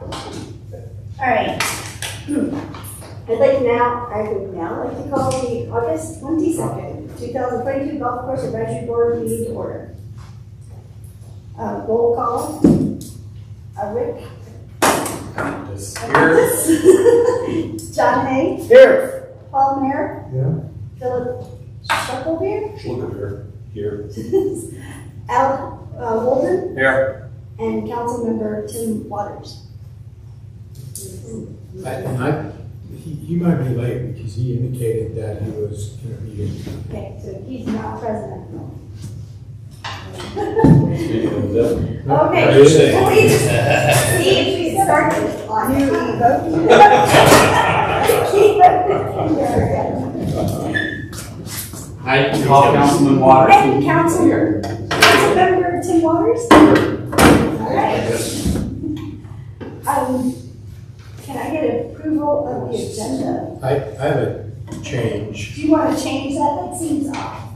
All right. I'd like now, I would now like to call the August twenty-second, two thousand twenty-two Golf Course Advisory Board meeting to order. Uh, roll call. Uh, Rick. John Hay, Here. Paul Mayer, Yeah. Philip Shufflebeer, Look at her, here. Al uh, Holden, Here. and Councilmember Tim Waters. I- And I, he, he might be late because he indicated that he was gonna be in. Okay, so he's not president. Speaking Okay, That is it. so we Steve, we started on new voting. I call Councilman Waters. And Council, Councilmember Tim Waters? All right. Um, can I get approval of the agenda? I, I have a change. Do you want to change that? That seems off.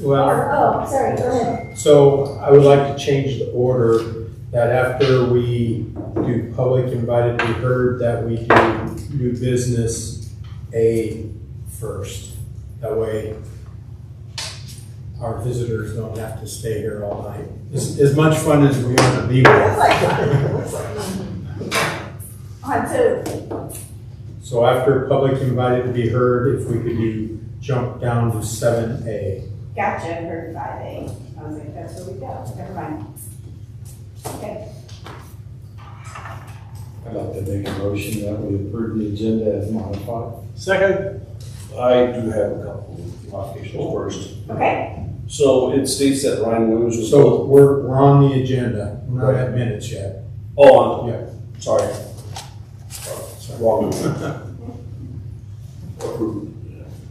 Well, Or, oh, sorry, go ahead. so I would like to change the order that after we do public invited to be heard, that we do new business A first. That way our visitors don't have to stay here all night. As, as much fun as we want to be with. On to, So after public invited to be heard, if we could do, jump down to seven A. gotcha, heard five A. I was like, that's where we go, never mind. Okay, I'd like to make a motion that we approve the agenda as modified. Second. I do have a couple of modifications first. okay, So it states that Ryan Williams was. So we're, we're on the agenda, we're not at minutes yet. Oh, Yeah. I'm sorry. Wrong. Approved.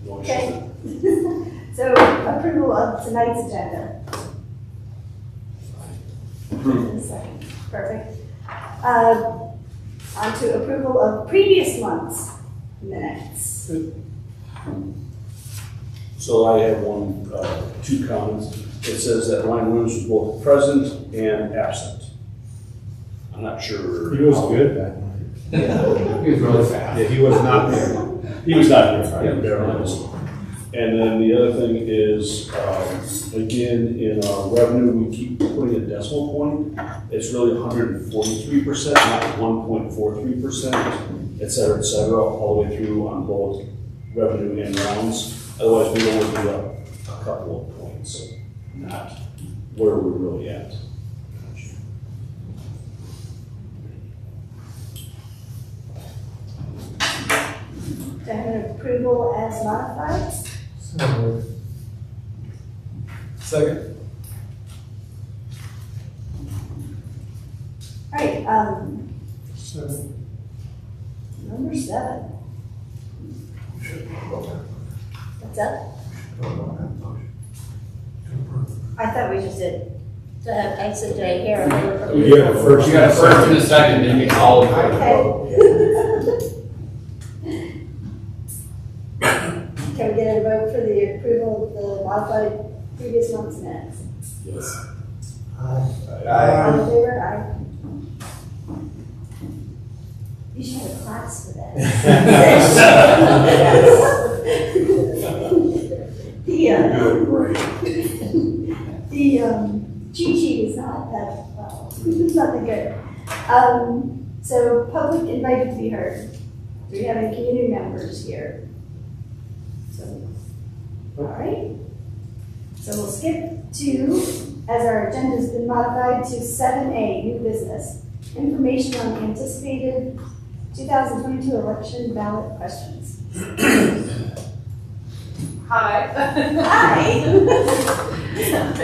Okay. So approval of tonight's agenda. Approved. Second, perfect. Uh, on to approval of previous month's minutes. So I have one, uh, two comments. It says that Ryan Williams was both present and absent. I'm not sure. He was good that night. He was really fast. Yeah, he was not there. He was not there. I am very honest. And then the other thing is, um, again, in our revenue, we keep putting a decimal point. It's really hundred and forty-three percent, not one point four three percent, et cetera, et cetera, all the way through on both revenue and rounds. Otherwise, we only be up a couple of points, not where we're really at. Do I have an approval as modified? Second. All right, um, seven. number seven. What's up? I thought we just did. To have exit day here. You got a first. You got a first and a second, then you can all. Okay. Can we get a vote for the approval of the modified previous month's minutes? Yes. All in favor? Aye. You should have a The, uh, the, um, is not that, uh, it's not that good. Um, so public invited to be heard. We have any community members here? So, all right. So we'll skip to, as our agenda's been modified to seven A, new business. Information on anticipated two thousand twenty-two election ballot questions. Hi. Hi.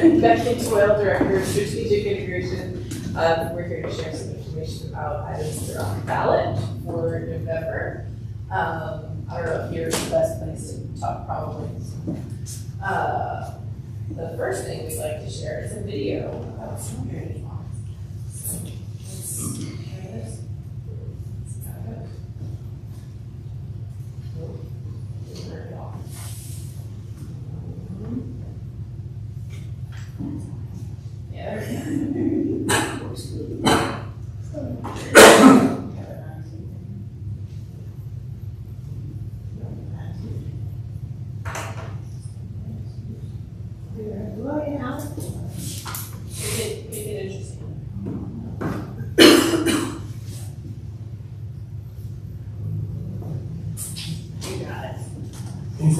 I'm Becky Twell, Director of Strategic Integration. Um, we're here to share some information about items that are on the ballot for November. Um, I don't know if you're the best place to talk probably. Uh, the first thing we'd like to share is a video of some heritage monuments. So, let's hear this. It's got it. Oh, didn't turn it off. Yeah, there we go. In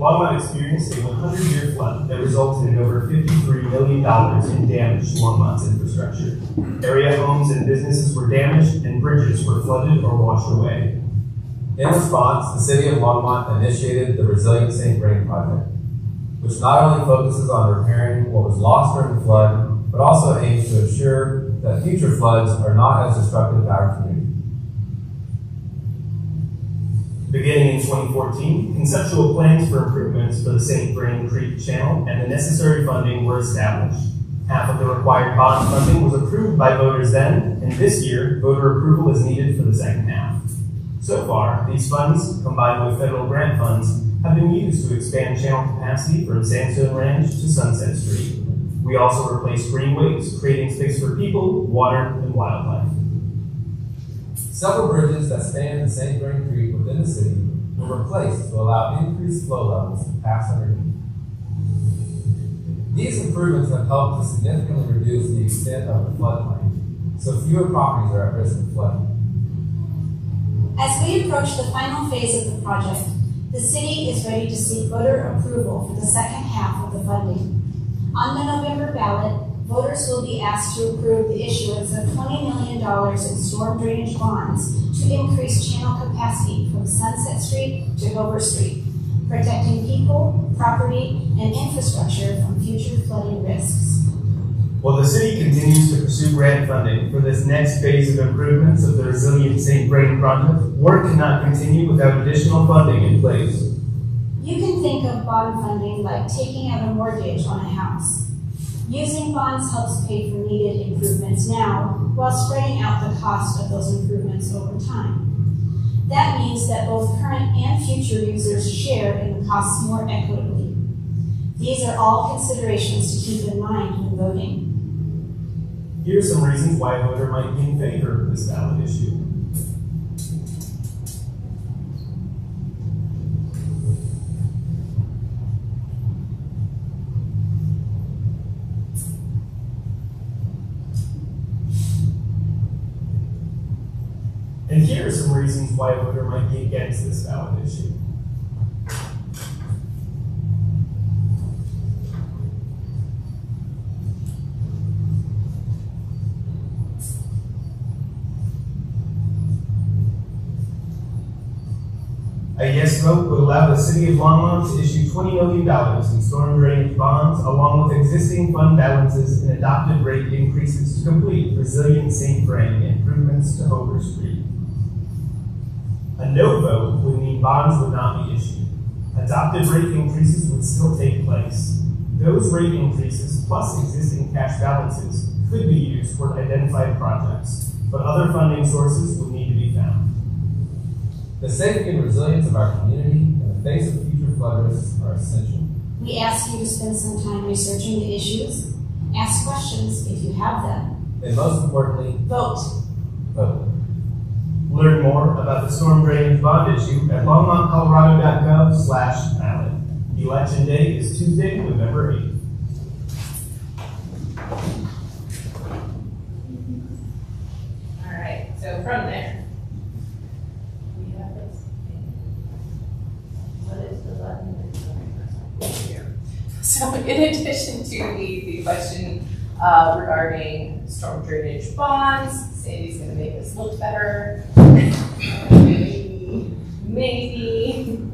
2013, Longmont experienced a 100-year flood that resulted in over $53 million in damage to Longmont's infrastructure. Area homes and businesses were damaged, and bridges were flooded or washed away. In response, the city of Longmont initiated the Resilient St. Vrain Project, which not only focuses on repairing what was lost during the flood, but also aims to ensure that future floods are not as destructive to our community. Beginning in 2014, conceptual plans for improvements for the St. Vrain Creek Channel and the necessary funding were established. Half of the required bond funding was approved by voters then, and this year, voter approval is needed for the second half. So far, these funds, combined with federal grant funds, have been used to expand channel capacity from Sandstone Ranch to Sunset Street. We also replaced greenways, creating space for people, water, and wildlife. Several bridges that span the St. Vrain Creek within the city were replaced to allow increased flow levels to pass underneath. These improvements have helped to significantly reduce the extent of the floodplain, so fewer properties are at risk of flooding. As we approach the final phase of the project, the city is ready to seek voter approval for the second half of the funding. On the November ballot, voters will be asked to approve the issuance of $20 million in storm drainage bonds to increase channel capacity from Sunset Street to Hover Street, protecting people, property, and infrastructure from future flooding risks. While the city continues to pursue grant funding for this next phase of improvements of the Resilient St. Vrain project, work cannot continue without additional funding in place. You can think of bond funding like taking out a mortgage on a house. Using bonds helps pay for needed improvements now while spreading out the cost of those improvements over time. That means that both current and future users share in the costs more equitably. These are all considerations to keep in mind when voting. Here are some reasons why a voter might be in favor of this ballot issue. Why a voter might be against this ballot issue. A yes vote would allow the city of Longmont to issue $20 million in storm drainage bonds along with existing fund balances and adopted rate increases to complete resilient St. Vrain improvements to Hover Street. A no vote would mean bonds would not be issued. Adopted rate increases would still take place. Those rate increases plus existing cash balances could be used for identified projects, but other funding sources would need to be found. The safety and resilience of our community in the face of future flood risks are essential. We ask you to spend some time researching the issues, ask questions if you have them, And most importantly, vote. vote. Learn more about the storm drainage bond issue at longmontcolorado.gov slash ballot. Election day is Tuesday, November 8th. All right, so from there. We have this. What is the? Here. So in addition to the, the question uh, regarding storm drainage bonds, Sandy's gonna make this look better. Maybe, maybe.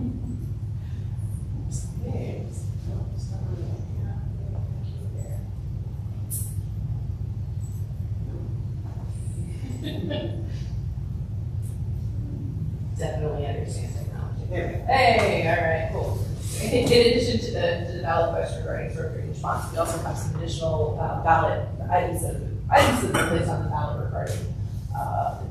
Definitely understand technology. There. Hey, all right, cool. In addition to the, to the ballot question regarding drainage bonds, we also have some additional uh, ballot items that, items that are placed on the ballot regarding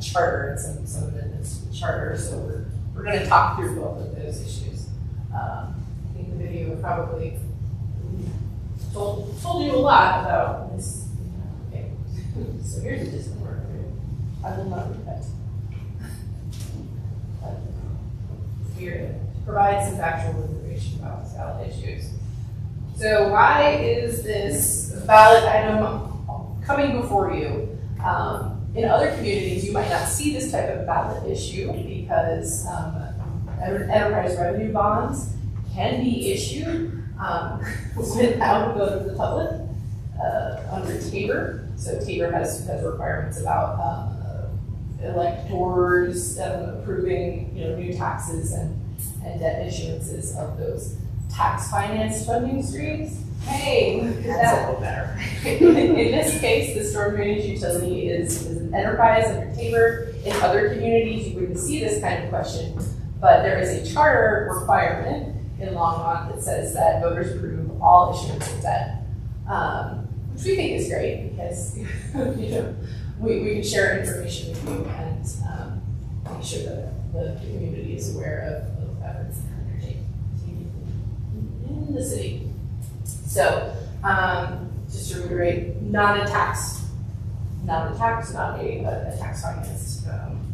charter and some, some to the charter. So we're, we're going to talk through both of those issues. Um, I think the video probably told, told you a lot about this. Okay, so here's a disclaimer. I will not read that. Here provide some factual information about this ballot issues. So why is this ballot item coming before you? Um, in other communities, you might not see this type of ballot issue because um, enterprise revenue bonds can be issued, um, without vote of the public, uh, under Tabor. So Tabor has, has requirements about, um, electors um, approving, you know, new taxes and, and debt issuances of those tax financed funding streams. Hey, That's a little better. In this case, the storm drainage utility is, is an enterprise under Tabor. In other communities, you wouldn't see this kind of question, but there is a charter requirement in Longmont that says that voters approve all issuance of debt. Um, which we think is great because, you know, we, we can share information with you and, um, make sure that the community is aware of, of efforts that are undertaken in the city. So, um, just to reiterate, not a tax, not a tax, not a, a tax financed, um,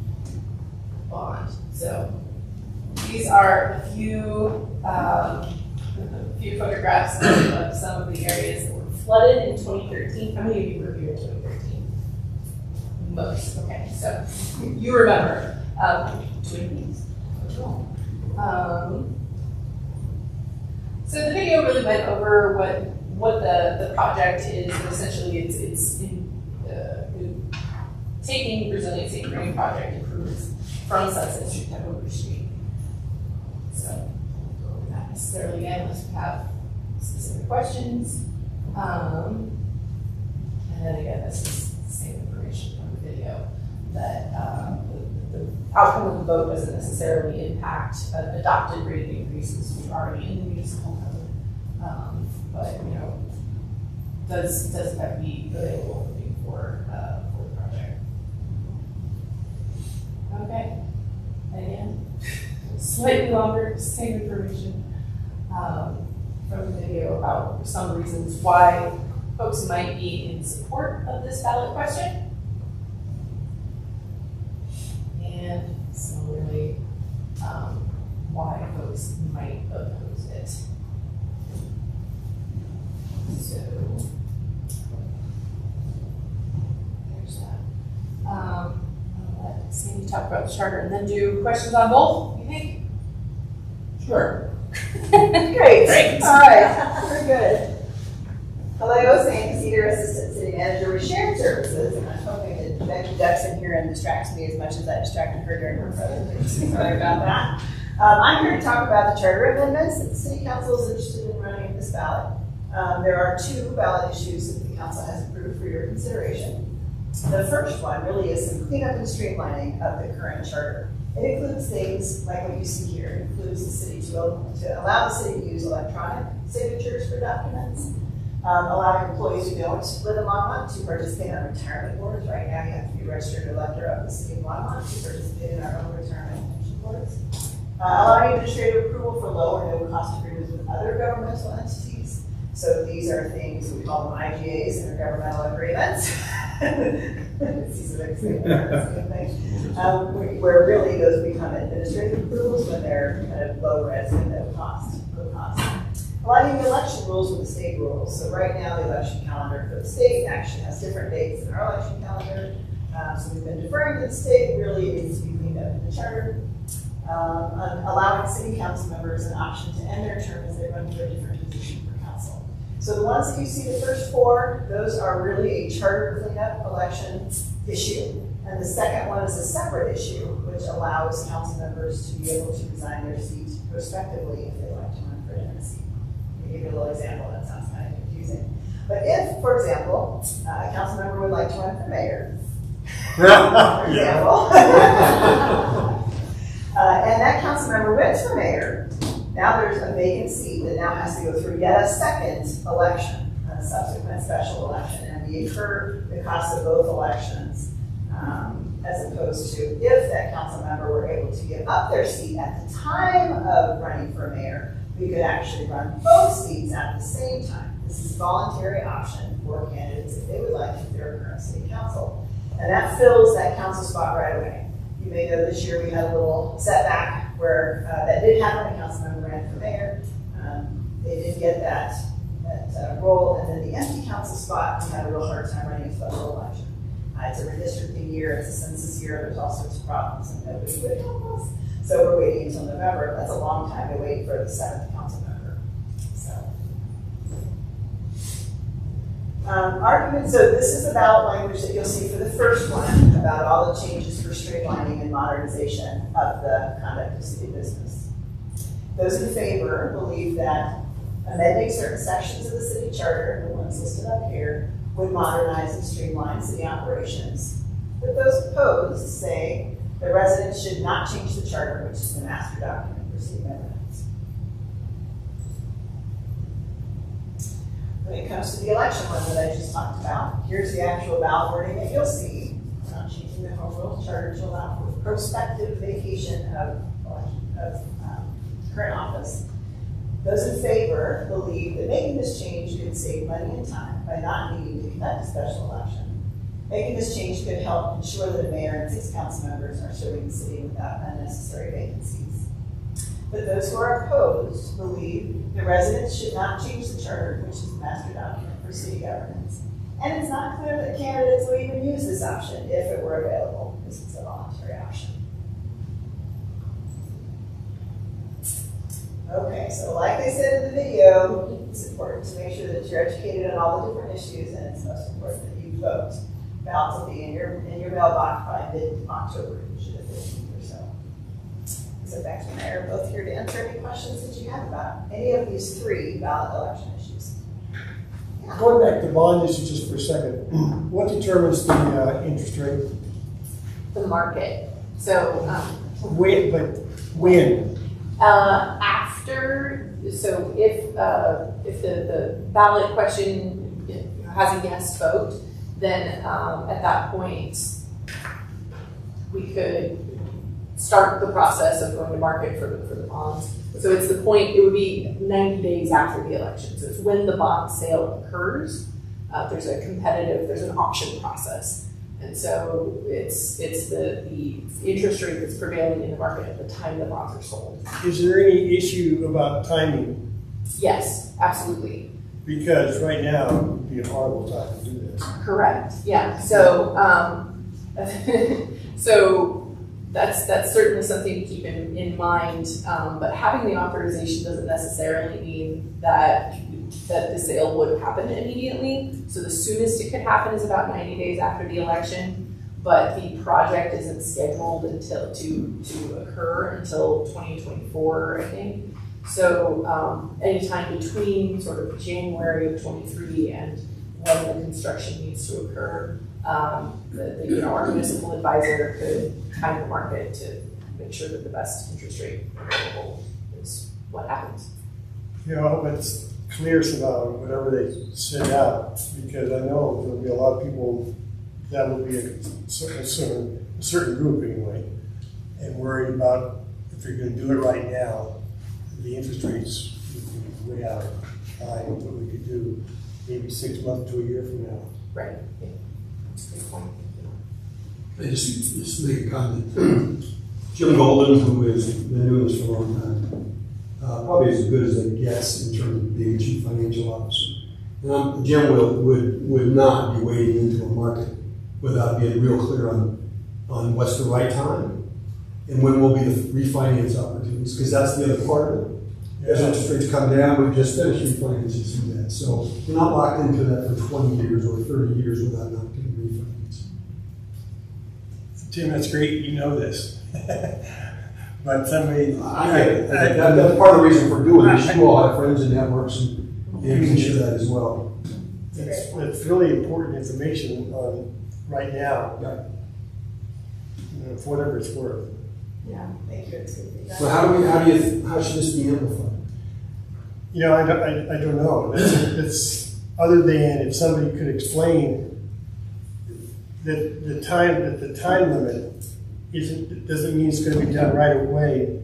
bond. So, these are a few, um, a few photographs of, of some of the areas that were flooded in twenty thirteen. How many of you were here in twenty thirteen? Most, okay, so you remember, um, Twin Peaks. Um, so the video really went over what, what the, the project is, essentially it's, it's in, uh, taking Resilient St. Vrain Project improvements from Sunset Street to Hover Street. So, that necessarily again, unless we have specific questions. Um, and then again, this is the same information from the video, that, um, outcome of the vote doesn't necessarily impact uh, adopted rate increases, which are already in the municipal code. Um, but, you know, does, does to be available for, uh, for the project. Okay, again, slightly longer, same information, um, from the video about some reasons why folks might be in support of this ballot question. And similarly, um, why folks might oppose it. So, there's that. Um, I'll let Sandy talk about the charter and then do questions on both, you think? Sure. Great. Great. All right, very good. Hello, Sandi Seader, Assistant City Manager with Shared Services, and I'm hoping that Becky ducks in here and distracts me as much as I distracted her during her presentation. Sorry about that. Um, I'm here to talk about the charter amendments that the City Council is interested in running in this ballot. Um, there are two ballot issues that the Council has approved for your consideration. The first one really is some cleanup and streamlining of the current charter. It includes things like what you see here. It includes the city to, to allow the city to use electronic signatures for documents, um, allowing employees who don't live in Longmont to participate on retirement boards. Right now, you have to be registered elector of the city of Longmont to participate in our own retirement pension boards. Uh, allowing administrative approval for low or no cost agreements with other governmental entities. So these are things, we call them IGAs, intergovernmental agreements. See some examples. Um, where- really those become administrative approvals when they're kind of low risk and no cost. Aligning the election rules with the state rules. So right now, the election calendar for the state actually has different dates than our election calendar. Um, so we've been deferring to the state, really it needs to be cleaned up in the charter. Um, allowing city council members an option to end their term as they run for a different position for council. So the ones that you see, the first four, those are really a charter cleanup election issue. And the second one is a separate issue, which allows council members to be able to resign their seat prospectively if they like to run for a different seat. Let me give you a little example, that sounds kind of confusing. But if, for example, uh, a council member would like to run for mayor, for example. Uh, and that council member went for mayor, now there's a vacant seat that now has to go through yet a second election, a subsequent special election, and we incur the cost of both elections. Um, as opposed to if that council member were able to give up their seat at the time of running for mayor, we could actually run both seats at the same time. This is a voluntary option for candidates if they would like they're a current city council. And that fills that council spot right away. You may know this year we had a little setback where uh, that did happen, a council member ran for mayor. Um, they did get that, that uh, role, and then the empty council spot, we had a real hard time running a special election. Uh, It's a redistricting year, it's a census year, there's all sorts of problems, and nobody would help us. So we're waiting until November, that's a long time to wait for the seventh council member, so. Um, argument, so this is about language that you'll see for the first one, about all the changes for streamlining and modernization of the conduct of city business. Those in favor believe that amending certain sections of the city charter, the ones listed up here, would modernize and streamline city operations. But those opposed say the residents should not change the charter, which is the master document for city governance. When it comes to the election one that I just talked about, here's the actual ballot wording that you'll see. We're not changing the home rule charter to allow for prospective vacation of, of um, current office. Those in favor believe that making this change could save money and time by not needing to conduct a special election. Making this change could help ensure that the mayor and six council members are serving the city without unnecessary vacancies. But those who are opposed believe the residents should not change the charter, which is the master document for city governance. And it's not clear that candidates will even use this option if it were available, because it's a voluntary option. Okay, so like I said in the video, it's important to make sure that you're educated on all the different issues, and it's most important that you vote. Ballots will be in your, in your mailbox by mid-October, usually the fifteenth or so. So back to the mayor, both here to answer any questions that you have about any of these three ballot election issues. Going back to bond issues just for a second, what determines the uh, interest rate? The market. So, um, When, but when? Uh, after, so if, uh, if the, the ballot question has a yes vote, then, um, at that point, we could start the process of going to market for, the- for the bonds. So it's the point, it would be ninety days after the election, so it's when the bond sale occurs. Uh, there's a competitive, there's an auction process. And so it's, it's the, the interest rate that's prevailing in the market at the time the bonds are sold. Is there any issue about timing? Yes, absolutely. Because right now, it'd be a horrible time to do this. Correct, yeah, so, um, so that's, that's certainly something to keep in, in mind. Um, but having the authorization doesn't necessarily mean that, that the sale would happen immediately. So the soonest it could happen is about ninety days after the election, but the project isn't scheduled until, to, to occur until twenty twenty-four, I think. So, um, anytime between sort of January of twenty-three and when the construction needs to occur, um, the, the, you know, our municipal advisor could time the market to make sure that the best interest rate available is what happens. You know, it's clear somehow, whatever they send out, because I know there'll be a lot of people, that will be a certain, certain, a certain group anyway, and worried about if you're gonna do it right now, the interest rates would be way out of line, what we could do maybe six months to a year from now. Right. Yeah. That's a good point. I just, just make a comment. Jim Golden, who has been doing this for a long time, uh, probably as good as it guess in terms of being chief financial officer. Um, Jim will, would, would not be wading into a market without being real clear on, on what's the right time and when will be the refinance opportunities, because that's the other part of it. As interest rates come down, we've just finished refinancing some debt, so we're not locked into that for twenty years or thirty years without not getting to refinance. Tim, that's great, you know this. But somebody. I get it. That- that- That's part of the reason for doing this. You all have friends and networks and and you can share that as well. It's, it's really important information on, right now. Yeah. You know, for whatever it's worth. Yeah, thank you, it's good feedback. So how do we, how do you, how should this be amplified? You know, I don't, I, I don't know. It's, it's, other than if somebody could explain that the time, that the time limit isn't, doesn't mean it's gonna be done right away.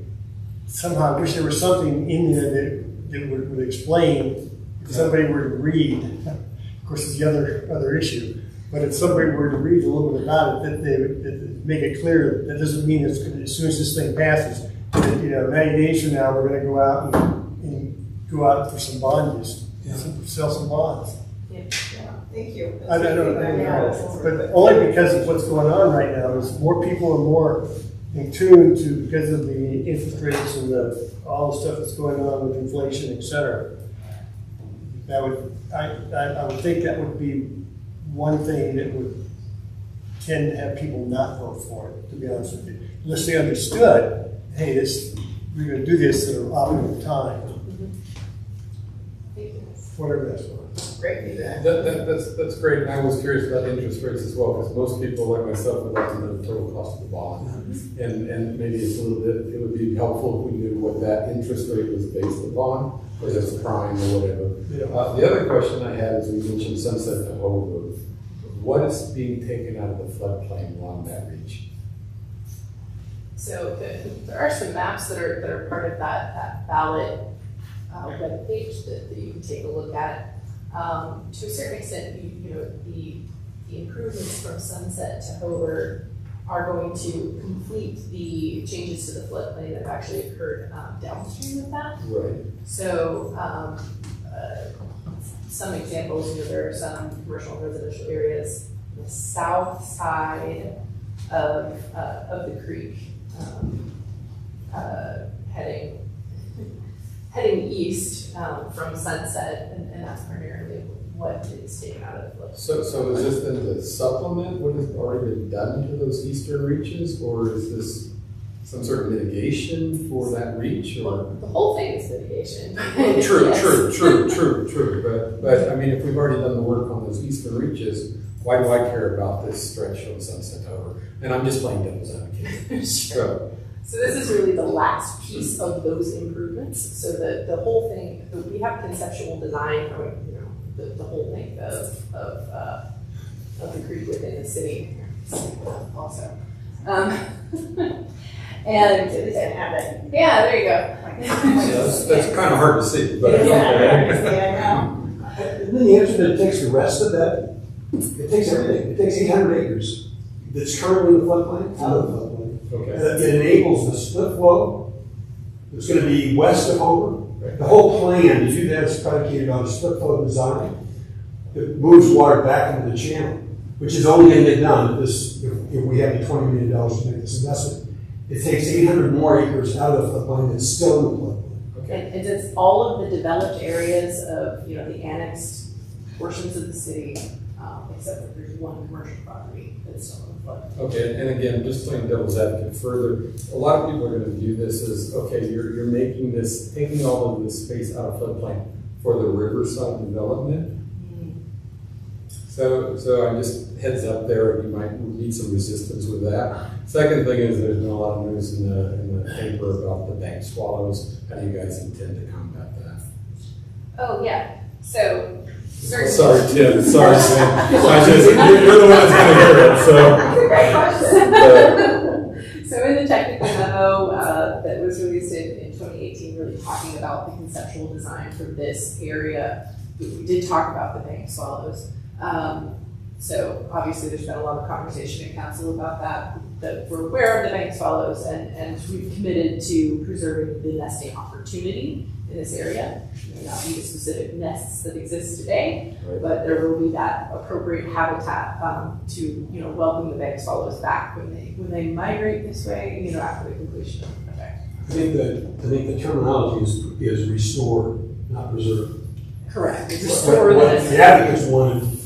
Somehow, I wish there was something in there that, that would, would explain, if somebody were to read, of course, it's the other, other issue, but if somebody were to read a little bit about it, that they would, that make it clear, that doesn't mean it's gonna, as soon as this thing passes, that, you know, ninety days from now, we're gonna go out and, and go out for some bond use, Yeah. sell some bonds. Yeah. Yeah, Thank you. I don't know, I don't know, but only because of what's going on right now, is more people are more in tune to, because of the interest rates and the, all the stuff that's going on with inflation, et cetera. That would, I, I, I would think that would be one thing that would tend to have people not vote for it, to be honest with you. Unless they understood, hey, this, we're gonna do this at an optimum time, Thank you. whatever that's worth. Great. That, that, that's, that's great, and I was curious about interest rates as well, because most people like myself would like to know the total cost of the bond. And, and maybe it's a little bit, it would be helpful if we knew what that interest rate was based upon, whether it's prime or whatever. Yeah. Uh, the other question I had is, we mentioned Sunset to Hover. What is being taken out of the floodplain along that reach? So the- there are some maps that are, that are part of that, that ballot uh, webpage that, that you can take a look at. Um, to a certain extent, you, you know, the, the improvements from Sunset to Hover are going to complete the changes to the floodplain that have actually occurred um, downstream of that. Right. So, um, uh, some examples, you know, there are some commercial and residential areas on the south side of, uh, of the creek, um, uh, heading, heading east, um, from Sunset, and, and that's primarily what is taken out of the. So, so is this then to supplement what has already been done to those eastern reaches, or is this some sort of mitigation for that reach, or? Well, the whole thing is mitigation. Well, True, Yes. true, true, true, true, but, but, I mean, if we've already done the work on those eastern reaches, why do I care about this stretch from Sunset Hover? And I'm just playing devil's advocate. So, So this is really the last piece of those improvements. So the, the whole thing, we have conceptual design, or, you know, the, the whole length of, of, uh, of the creek within the city also. Um, and, have it. yeah, there you go. yeah, that's, that's kind of hard to see, but. Yeah. And then the answer that it takes the rest of that, it takes everything, it takes eight hundred acres that's currently in the floodplain, out of the floodplain. Okay, Uh, It enables the split flow, it's gonna be west of Homer. The whole plan to do that is predicated on a split flow design that moves water back into the channel, which is only gonna get done if this, if, if we have the twenty million dollars to make this investment. It takes eight hundred more acres out of the floodplain that's still in the floodplain. okay. And, and it's all of the developed areas of, you know, the annexed portions of the city, um, except that there's one commercial property that's still in the flood. Okay, and again, just playing devil's advocate further, a lot of people are gonna view this as, okay, you're, you're making this, taking all of this space out of floodplain for the riverside development. So, so I'm just heads up there, you might need some resistance with that. Second thing is, there's been a lot of news in the, in the paper about the bank swallows, how do you guys intend to combat that? Oh, yeah, so. certain- Sorry, Tim, sorry, Sam, I just, you're you're the one that's gonna hear it, so. Great question. So in the technical memo, uh, that was released in, in twenty eighteen, really talking about the conceptual design for this area, we did talk about the bank swallows. Um, so obviously, there's been a lot of conversation in council about that, that we're aware of the bank swallows and, and we've committed to preserving the nesting opportunity in this area. There may not be the specific nests that exist today, Right. but there will be that appropriate habitat, um, to, you know, welcome the bank swallows back when they, when they migrate this way, you know, after the completion of the project. I think that, I think the terminology is, is restore, not preserve. Correct. It's What- restore the What nesting. the advocates wanted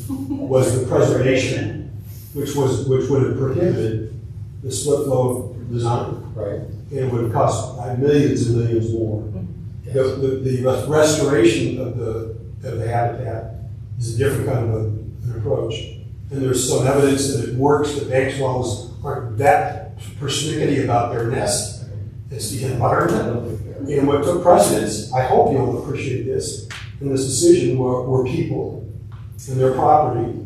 was the preservation, which was, which would have prohibited the split flow of design. Right. And it would have cost uh, millions and millions more. The, the, the restoration of the, of the habitat is a different kind of a, an approach. And there's some evidence that it works, that bank swallows aren't that persnickety about their nest. It's the environment. And what took precedence, I hope you'll appreciate this, in this decision were, were people and their property.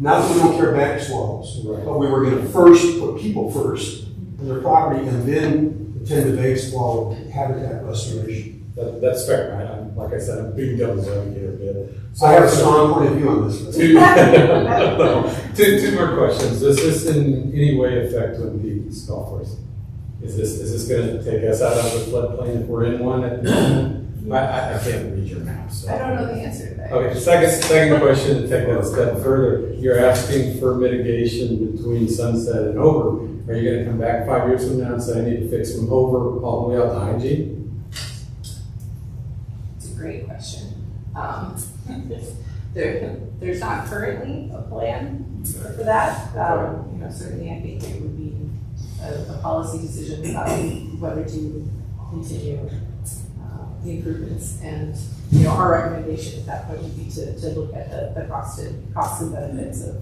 Not that we don't care bank swallows, Right. but we were gonna first put people first and their property and then attend to bank swallow habitat restoration. That, that's fair, I, I'm, like I said, I'm being devil's advocate a bit. So I have a strong point of view on this. Two, two, two more questions. Does this in any way affect Twin Peaks golf course? Is this, is this gonna take us out of the floodplain if we're in one at the moment? I, I, I can't read your map, so. I don't know the answer to that. Okay, second, second question, to take that a step further, you're asking for mitigation between Sunset and Hover. Are you gonna come back five years from now and say, I need to fix from Hover all the way out to hygiene? It's a great question. Um, there, there's not currently a plan for that. Um, you know, certainly I think it would be a, a policy decision about whether to continue the improvements. And, you know, our recommendation at that point would be to, to look at the, the cost and, costs and benefits of,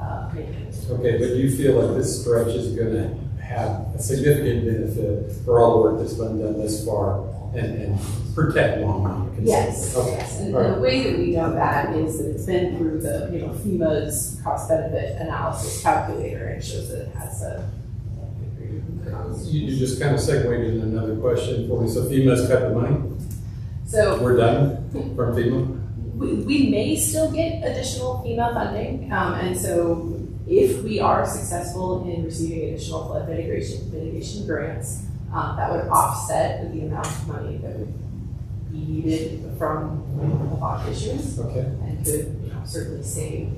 uh. Okay, but do you feel like this stretch is gonna have a significant benefit for all the work that's been done thus far and, and protect Longmont? Yes, Okay. yes, and right. the way that we know that is that it's been through the, you know, FEMA's cost benefit analysis calculator and shows that it has a. You, you just kind of segued into another question for me, so FEMA's cut the money? So We're done from FEMA? we, we may still get additional FEMA funding, um, and so if we are successful in receiving additional flood mitigation, mitigation grants, um, that would offset the amount of money that would be needed from the bond issuance. Okay. And could, you know, certainly save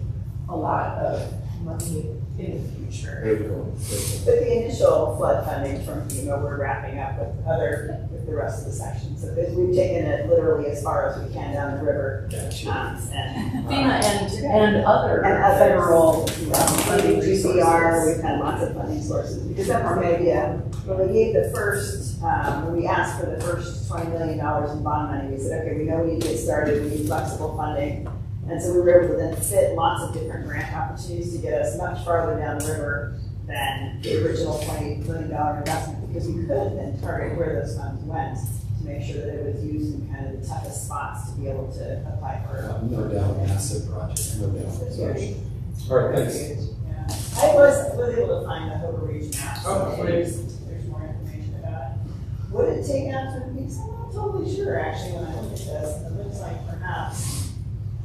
a lot of money in the future. Very cool. Very cool. But the initial flood funding from FEMA, we're wrapping up with other, with the rest of the sections. So this- we've taken it literally as far as we can down the river. Um, and. FEMA and, and other And others. federal, um, Funding funding GCR, we've had lots of funding sources, because that's our idea. When we gave the first, um, when we asked for the first twenty million dollars in bond money, we said, okay, we know we need to get started, we need flexible funding. And so we were able to then fit lots of different grant opportunities to get us much farther down the river than the original twenty million dollar investment, because we could then target where those funds went to make sure that it was used in kind of the toughest spots to be able to apply for. Uh, No doubt, massive project, no doubt. Sorry. All right, thanks. Yeah. I was, was able to find the Hoover Ridge map, Oh, so there's, there's more information about it. Would it take out three weeks? I'm not totally sure, actually, when I look at this, it looks like perhaps.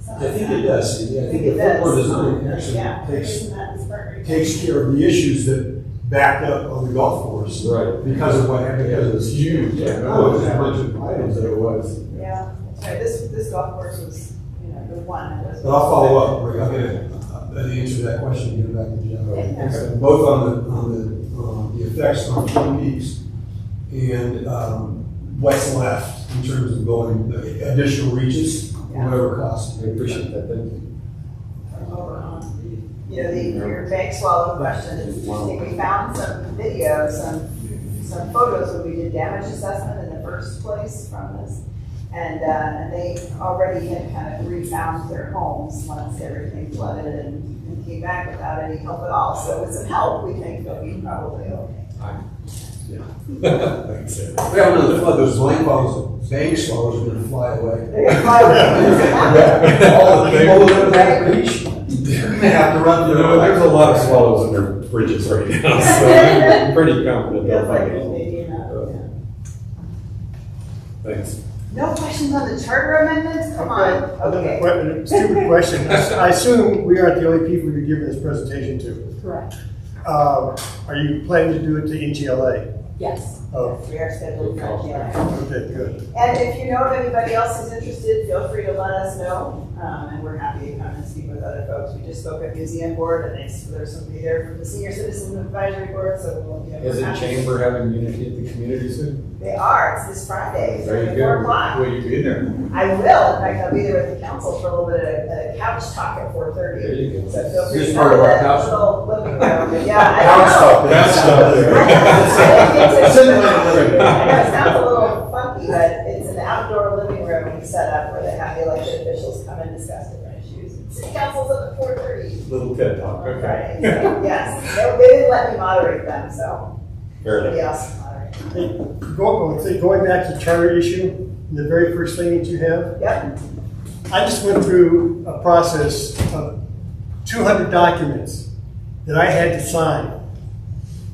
I think it does, Cindy. I I think think the it does. design Yeah, actually takes, isn't that the takes care of the issues that backed up on the golf course. Right. Because of what happened, because it was huge. Yeah, Oh, it was a bunch of items that it was. Yeah, that's right, this, this golf course was, you know, the one that was. But I'll follow up, Rick. I'll get a- an answer to that question, and get it back to Jeff. Excellent. Both on the, on the, um, the effects on Twin Peaks and, um, what's left in terms of going, the additional reaches, whatever cost. I appreciate that, thank you. you know, the, your bank swallow question, it's interesting, we found some video, some, some photos when we did damage assessment in the first place from this. And, uh, and they already had kind of refound their homes once everything flooded and, and came back without any help at all. So with some help, we think they'll be probably okay. Thanks, sir. We the flood, those blank swallows, bank swallows are gonna fly away. They're fly away. All the people that are back beach, they have to run You through. know, there's a lot of swallows in their bridges right now, so I'm pretty confident they'll Feels like find there's it. maybe enough, yeah. Thanks. No questions on the charter amendments? Come on, okay. Que- Stupid question. I assume we aren't the only people you're giving this presentation to. Correct. Um, Are you planning to do it to NGLA? Yes. Oh, We are scheduled for January. okay, good. And if you know of anybody else who's interested, feel free to let us know, um, and we're happy to come and speak with other folks. We just spoke at museum board, and they, there's somebody there from the senior citizen advisory board, so we'll, you know. Is we're it. Chamber having unity at the community soon? They are, it's this Friday, it's Very at good. four o'clock. Will you be there? I will, in fact, I'll be there with the council for a little bit of a couch talk at 4:30. There you go. So feel free This to part of our that couch. little living room, yeah, I Couch talk. Couch talk there. I know it sounds a little funky, but it's an outdoor living room we set up where they have the elected officials come and discuss different issues. City council's up at four thirty. Little TED talk, Friday, okay. so, Yes, they, they didn't let me moderate them, so Fair somebody enough. else can moderate. Hey, Going, say, going back to the charter issue, the very first thing that you have, Yep, I just went through a process of two hundred documents that I had to sign.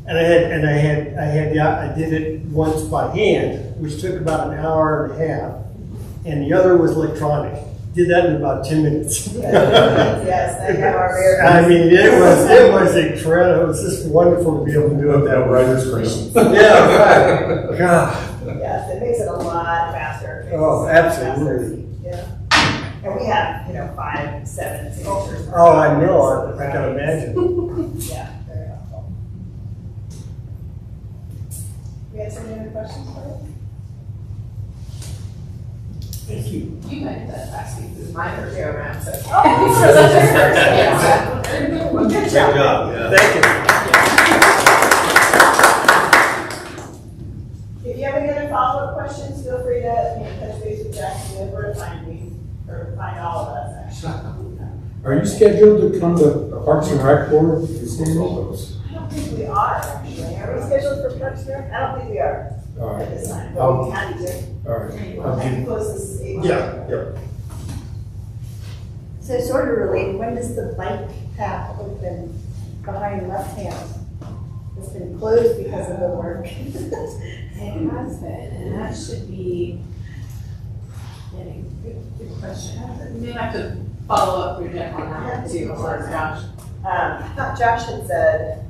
And I had, and I had, I had, the I did it once by hand, which took about an hour and a half. And the other was electronic. Did that in about ten minutes. yes, I have our rare. I mean, it was, it was incredible. It was just wonderful to be able to do it that way. Writer's room. Yeah, right. God. Yes, it makes it a lot faster. Oh, absolutely. Yeah. And we have, you know, five, seven signatures. Oh, I know, I I can imagine. Yeah, very helpful. We have any other questions for you? Thank you. You might have done it last week, it was my first go around, so. Oh, So that's your first, yeah. Well, good job. job, yeah. Thank you. If you have any other follow-up questions, feel free to, you know, touch base with Jack, you know where to find me, or find all of us, actually. Are you scheduled to come to Parks and Rec Board, Sandi? All I don't think we are, actually. Are we scheduled for Parks and Rec? I don't think we are at this time, but Um, we can do. all right. We'll have to close this. eight- Yeah, yeah. So sort of related, when does the bike path open behind left hand? It's been closed because of the work. It has been, and that should be, getting, good, good question. You may have to follow up with Jeff on that one too, or Josh. Um, I thought Josh had said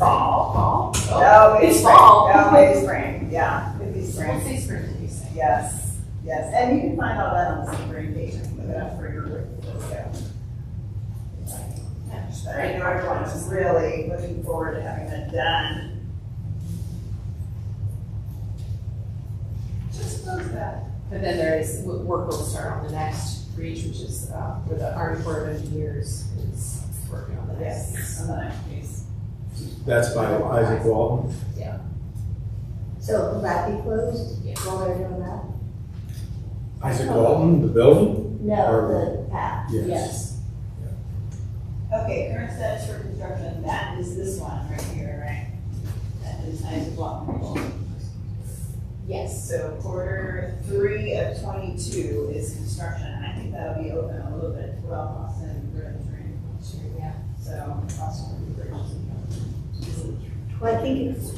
fall. Fall? Oh, maybe It's spring. fall. Oh, maybe spring, yeah, could be We'll spring. say spring, did you say? Yes, yes, and you can find all that on the spring page, and look it up for your work. But I know everyone is really looking forward to having that done. Just close that. But then there is, wo- work will start on the next reach, which is, uh, where the Army Corps of Engineers is working on the next. Yes, on the next piece. That's by Izaak Walton. Yeah. So will that be closed Yeah. while they're doing that? Izaak Walton, the building? No, the path. Yes. Okay, current status for construction, that is this one right here, right? That is Izaak Walton. Yes. So quarter three of twenty-two is construction, and I think that'll be open a little bit, well, Boston Bridge, right? Sure, yeah. So Boston Bridge is. Well, I think it's,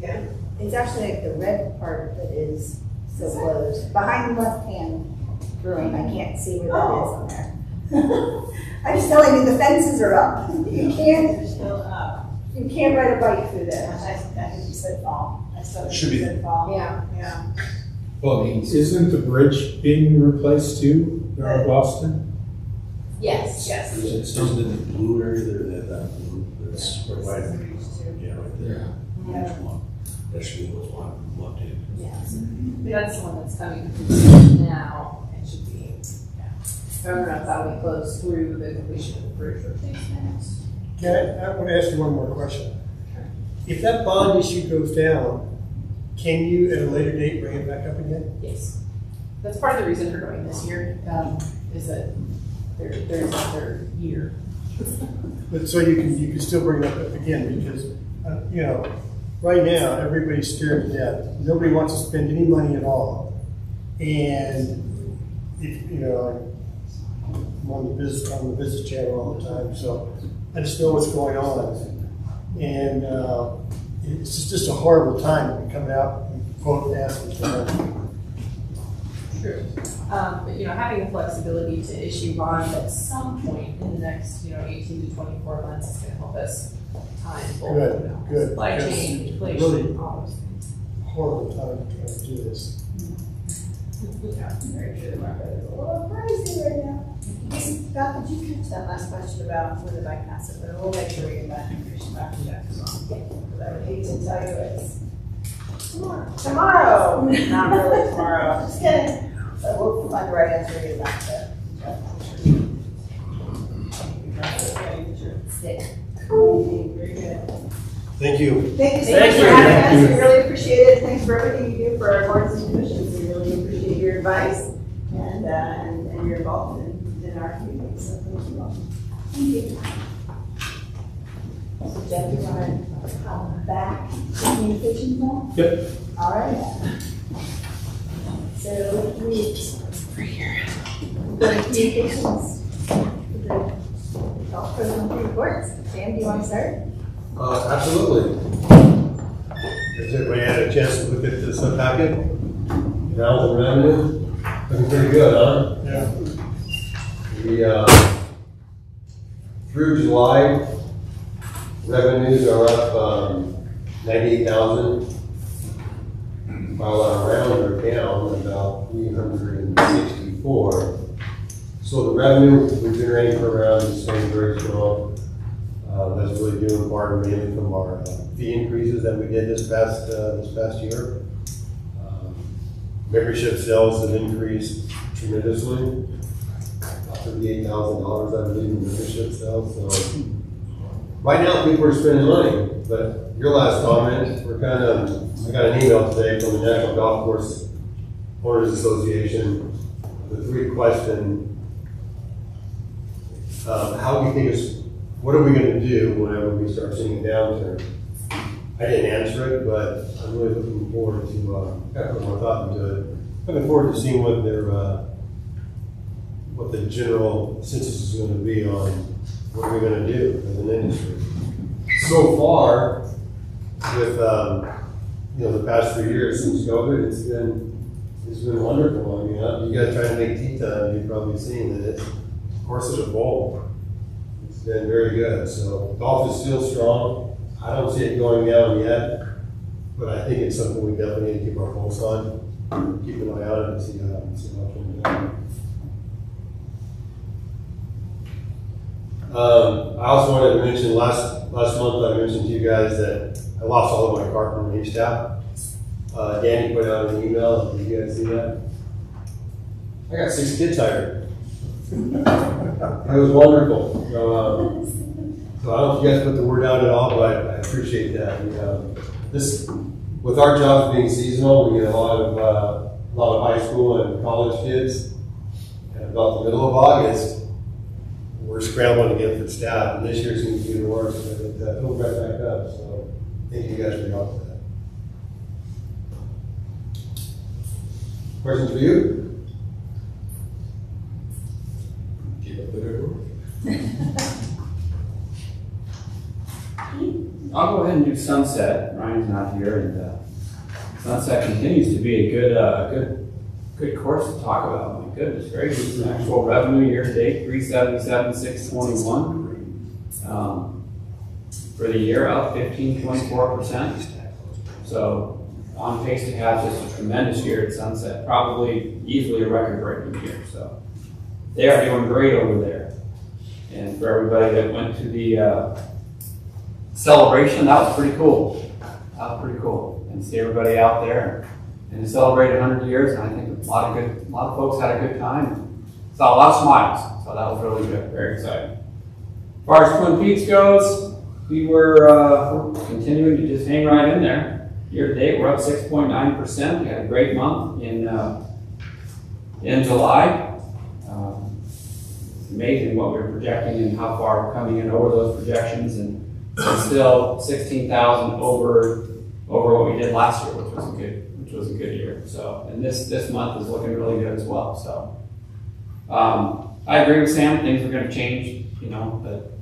Yeah. it's actually like the red part that is still closed, behind the left hand room, I mm-hmm. can't see where that is oh. on there. I'm just telling you, the fences are up, you can't, They're still up. you can't ride a bike through I, there. I think you said fall. I still think Should you be. said fall. Yeah. Yeah. Well, I mean, Isn't the bridge being replaced too, there in Boston? Yes. Yes. It's just in the blue area there, that, that blue, that's provided, yeah, right there. Yeah. Each one. That should be what's one, one, two. Yes. That's the one that's coming to now and should be, yeah. I don't know if that'll be closed through the completion of the bridge replacement. Can I, I want to ask you one more question. If that bond issue goes down, can you at a later date bring it back up again? Yes. That's part of the reason we're going this year, um, is that there, there's another year. But so you can, you can still bring it up again, because, uh, you know, right now, everybody's scared to death. Nobody wants to spend any money at all. And if, you know, I'm on the business, on the business channel all the time, so I just know what's going on. And, uh, it's just, just a horrible time to come out and quote ask for money. True. Um, but, you know, having the flexibility to issue bonds at some point in the next, you know, eighteen to twenty-four months is gonna help us time Good, you know, good, supply because chain, inflation, really- all those things. Horrible time to try to do this. Yeah, very true. The market is a little crazy right now. Hey, Scott, did you catch that last question about where the bike paths are? But we'll make sure we get that information back to Jeff as well. Because I would hate to tell you it's tomorrow. Tomorrow, not really tomorrow, just kidding. So we'll find the right answer and get it back to Jeff. Very good. Thank you. Thank you so Thank much you. for having Thank us, you. we really appreciate it, thanks for everything you do for our boards and commissions, we really appreciate your advice and, uh, and, and your involvement in, in our community, so thank you all. Thank you. So Jeff, you want to come back to communications now? Yep. All right. So we. Go to communications. With the Golf President reports. Sam, do you want to start? Uh, absolutely. Has everybody had a chance to look at this uh, packet? Now the revenue, looking pretty good, huh? Yeah. We, uh, through July, revenues are up, um, ninety-eight thousand while our rounds are down about three hundred and sixty-four. So the revenue we've been running for around is staying very strong. Uh, that's really due in part mainly from our uh, fee increases that we did this past, uh, this past year. Um, Membership sales have increased tremendously, about thirty-eight thousand dollars, I believe, in membership sales, so. Right now, people are spending money, but your last comment, we're kind of, I got an email today from the National Golf Course Owners Association, the three question, um, how do you think is, what are we gonna do whenever we start seeing a downturn? I didn't answer it, but I'm really looking forward to, uh, kind of put more thought into it. Looking forward to seeing what their, uh, what the general census is gonna be on what we're we gonna do as an industry. So far, with, um, you know, the past three years since COVID, it's been, it's been wonderful. I mean, you gotta try to make tee time, you've probably seen that it's, of course, it's a bowl. It's been very good, so golf is still strong. I don't see it going down yet, but I think it's something we definitely need to keep our pulse on, keep an eye on it and see how, see how out. Um, I also wanted to mention, last, last month I mentioned to you guys that I lost all of my carpenter range staff. Uh, Danny put out an email, did you guys see that? I got six kids hired. It was wonderful. So, um, so I don't know if you guys put the word out at all, but I appreciate that. We, um, this, with our jobs being seasonal, we get a lot of, uh, a lot of high school and college kids. And about the middle of August, we're scrambling to get for staff, and this year going to be the worst, but it uh, filled right back up, so thank you guys for your help with that. Questions for you? I'll go ahead and do Sunset. Ryan's not here, and uh, Sunset continues to be a good, uh, good, good course to talk about. My goodness gracious, the actual revenue year to date, three seventy-seven, six twenty-one. Um, for the year, up fifteen point four percent. So on pace to have just a tremendous year at Sunset, probably easily a record-breaking year. So they are doing great over there. And for everybody that went to the uh, celebration, that was pretty cool. That was pretty cool. And see everybody out there and to celebrate 100 years. And I think a lot of good, a lot of folks had a good time. Saw a lot of smiles. So that was really good. Very exciting. As far as Twin Peaks goes, we were, uh, continuing to just hang right in there. Year to date, we're up 6.9%. We had a great month in uh, in July. Amazing what we're projecting and how far we're coming in over those projections, and and still 16,000 over over what we did last year, which was a good which was a good year. So, and this this month is looking really good as well. So, um, I agree with Sam. Things are going to change, you know, but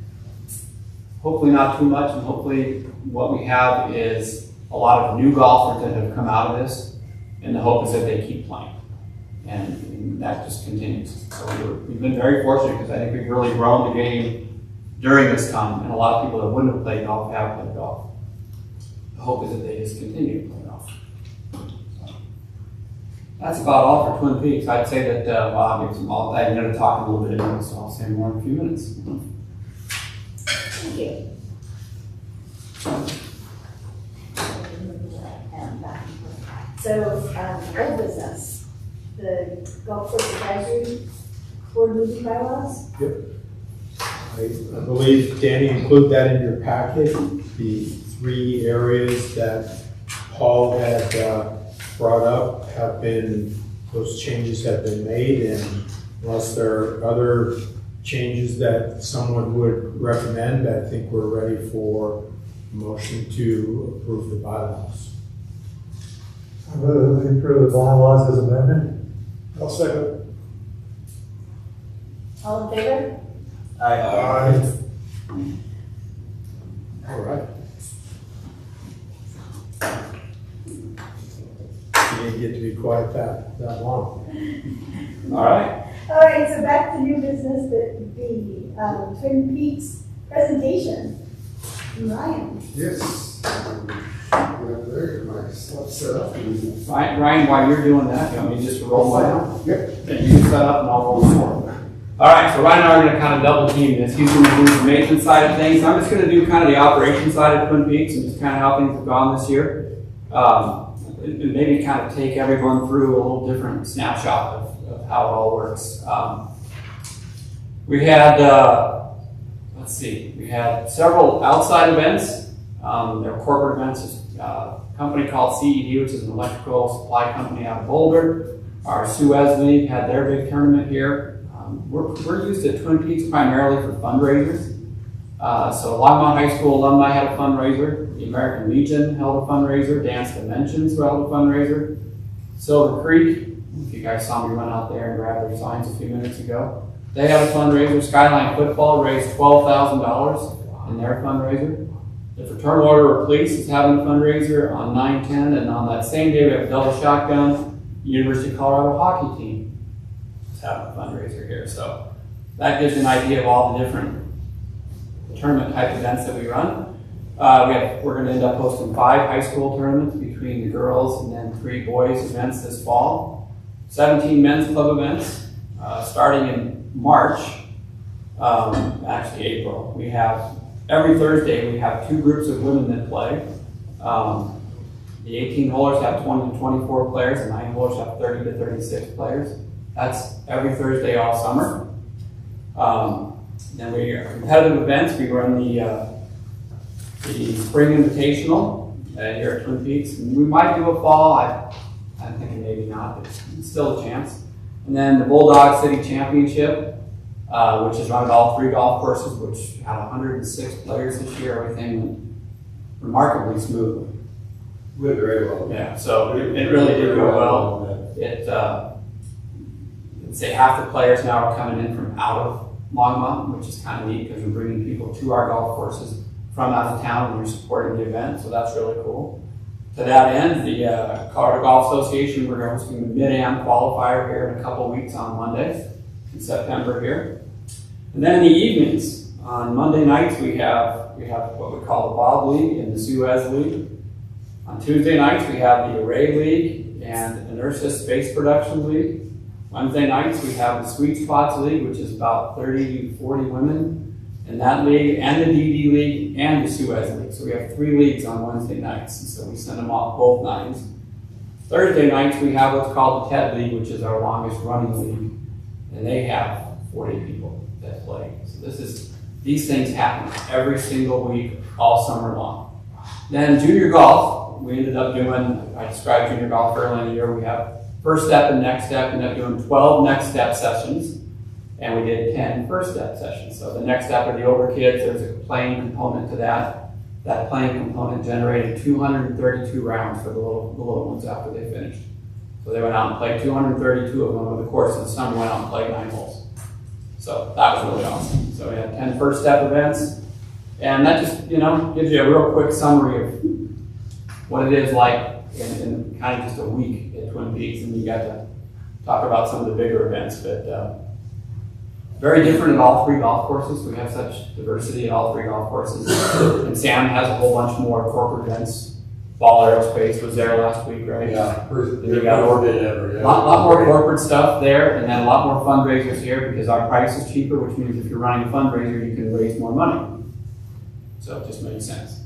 hopefully not too much, and hopefully what we have is a lot of new golfers that have come out of this, and the hope is that they keep playing, and, that just continues. So we're, we've been very fortunate because I think we've really grown the game during this time, and a lot of people that wouldn't have played golf have played golf. The hope is that they just continue to play golf. So, That's about all for Twin Peaks. I'd say that, uh, well, some, I'll- I'm going to talk a little bit into this, so I'll say more in a few minutes. Thank you. So, um, old business, the golf course advisory board meeting bylaws? I I believe, Danny, include that in your packet, the three areas that Paul had uh, brought up have been, those changes have been made, and unless there are other changes that someone would recommend, I think we're ready for a motion to approve the bylaws. I move to approve the bylaws as amended. I'll second. All in favor? Aye. All right. You didn't get to be quiet that, that long. All right. All right, so back to new business, the, the um, Twin Peaks presentation. Ryan? Yes. Right there, my stuff set up. and- Ryan, Ryan, while you're doing that, you want me to just roll down? Yep. Okay, you can set up and I'll roll forward. All right, so Ryan and I are gonna kind of double team this. He's gonna do the maintenance side of things. I'm just gonna do kind of the operation side of Twin Peaks and just kind of how things have gone this year. Um, and and maybe kind of take everyone through a little different snapshot of, of how it all works. Um, we had, uh, let's see, we had several outside events. Um, there were corporate events, uh, a company called CED, which is an electrical supply company out of Boulder. Our Suez League had their big tournament here. Um, we're, we're used at Twin Peaks primarily for fundraisers. Uh, so Longmont High School alumni had a fundraiser. The American Legion held a fundraiser. Dance Dimensions held a fundraiser. Silver Creek, if you guys saw me run out there and grab their signs a few minutes ago, they had a fundraiser. Skyline Football raised twelve thousand dollars in their fundraiser. The Fraternal Order of Police is having a fundraiser on 9-10, and on that same day we have a Double Shotgun. University of Colorado hockey team is having a fundraiser here. So that gives an idea of all the different tournament type events that we run. Uh, we have, we're going to end up hosting five high school tournaments between the girls and then three boys events this fall. 17 men's club events uh, starting in March, um, actually April. We have every Thursday we have two groups of women that play. Um, the 18 holers have 20 to 24 players, and 9 holers have 30 to 36 players. That's every Thursday all summer. Um, then we are competitive events. We run the uh, the spring invitational uh, here at Twin Peaks. And we might do a fall. I, I'm thinking maybe not, but it's still a chance. And then the Bulldog City Championship, uh, which is run at all three golf courses, which had 106 players this year. Everything went remarkably smoothly. Went very well. Yeah, so it, it really did go well. It, uh, I'd say half the players now are coming in from out of Longmont, which is kind of neat because we're bringing people to our golf courses from out of town and we're supporting the event, so that's really cool. To that end, the uh, Colorado Golf Association, we're hosting the Mid-Am qualifier here in a couple weeks on Monday in September here. And then in the evenings, on Monday nights, we have we have what we call the Bob League and the Suez League. On Tuesday nights, we have the Array League and Inertia Space Production League. Wednesday nights, we have the Sweet Spots League, which is about 30 to 40 women in that league, and the DD League and the Suez League. So we have three leagues on Wednesday nights, and so we send them off both nights. Thursday nights, we have what's called the TED League, which is our longest running league, and they have 40 people that play. So this is these things happen every single week, all summer long. Then junior golf, we ended up doing, I described junior golf earlier in the year, we have first step and next step, ended up doing 12 next step sessions, and we did 10 first step sessions. So the next step are the older kids, there's a playing component to that. That playing component generated 232 rounds for the little, the little ones after they finished. So they went out and played 232 of them over the course the summer, went out and played nine holes. So that was really awesome. So we had 10 first step events, and that just, you know, gives you a real quick summary of what it is like in, in kind of just a week at Twin Peaks, and you got to talk about some of the bigger events, but uh, very different at all three golf courses. We have such diversity at all three golf courses. and Sam has a whole bunch more corporate events. Ball Aerospace was there last week, right? Yeah. And you got more, Did ever, yeah. lot, lot more corporate stuff there, and then a lot more fundraisers here because our price is cheaper, which means if you're running a fundraiser, you can raise more money. So it just makes sense.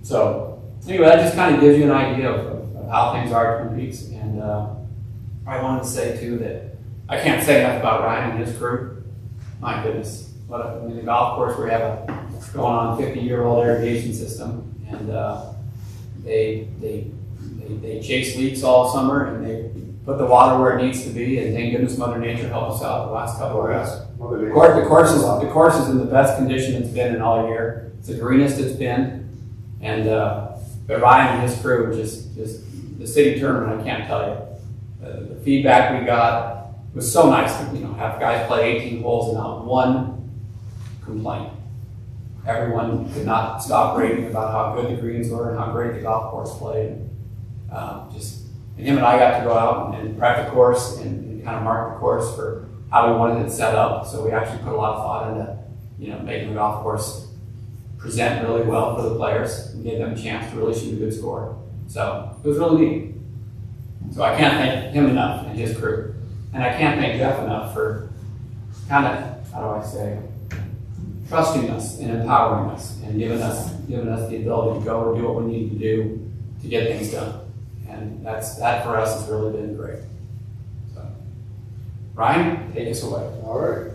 So anyway, that just kind of gives you an idea of, of, of how things are at Twin Peaks. And uh, I wanted to say too that I can't say enough about Ryan and his crew. My goodness, what a, I mean, the golf course we have a going on 50 year old irrigation system, and uh, they, they they they chase leaks all summer and they put the water where it needs to be. And thank goodness Mother Nature helped us out the last couple of years. The course, the course is the course is in the best condition it's been in all year. It's the greenest it's been, and uh, but Ryan and his crew just just the city tournament. I can't tell you the, the feedback we got was so nice to you know have guys play 18 holes and not one complaint. Everyone could not stop raving about how good the greens were and how great the golf course played. Um, just and him and I got to go out and, and prep the course and, and kind of mark the course for how we wanted it set up. So we actually put a lot of thought into you know making the golf course present really well for the players and give them a chance to really shoot a good score. So it was really neat. So I can't thank him enough and his crew. And I can't thank Jeff enough for kind of, how do I say, trusting us and empowering us and giving us giving us the ability to go and do what we need to do to get things done. And that's that for us has really been great. So Ryan, take us away. All right.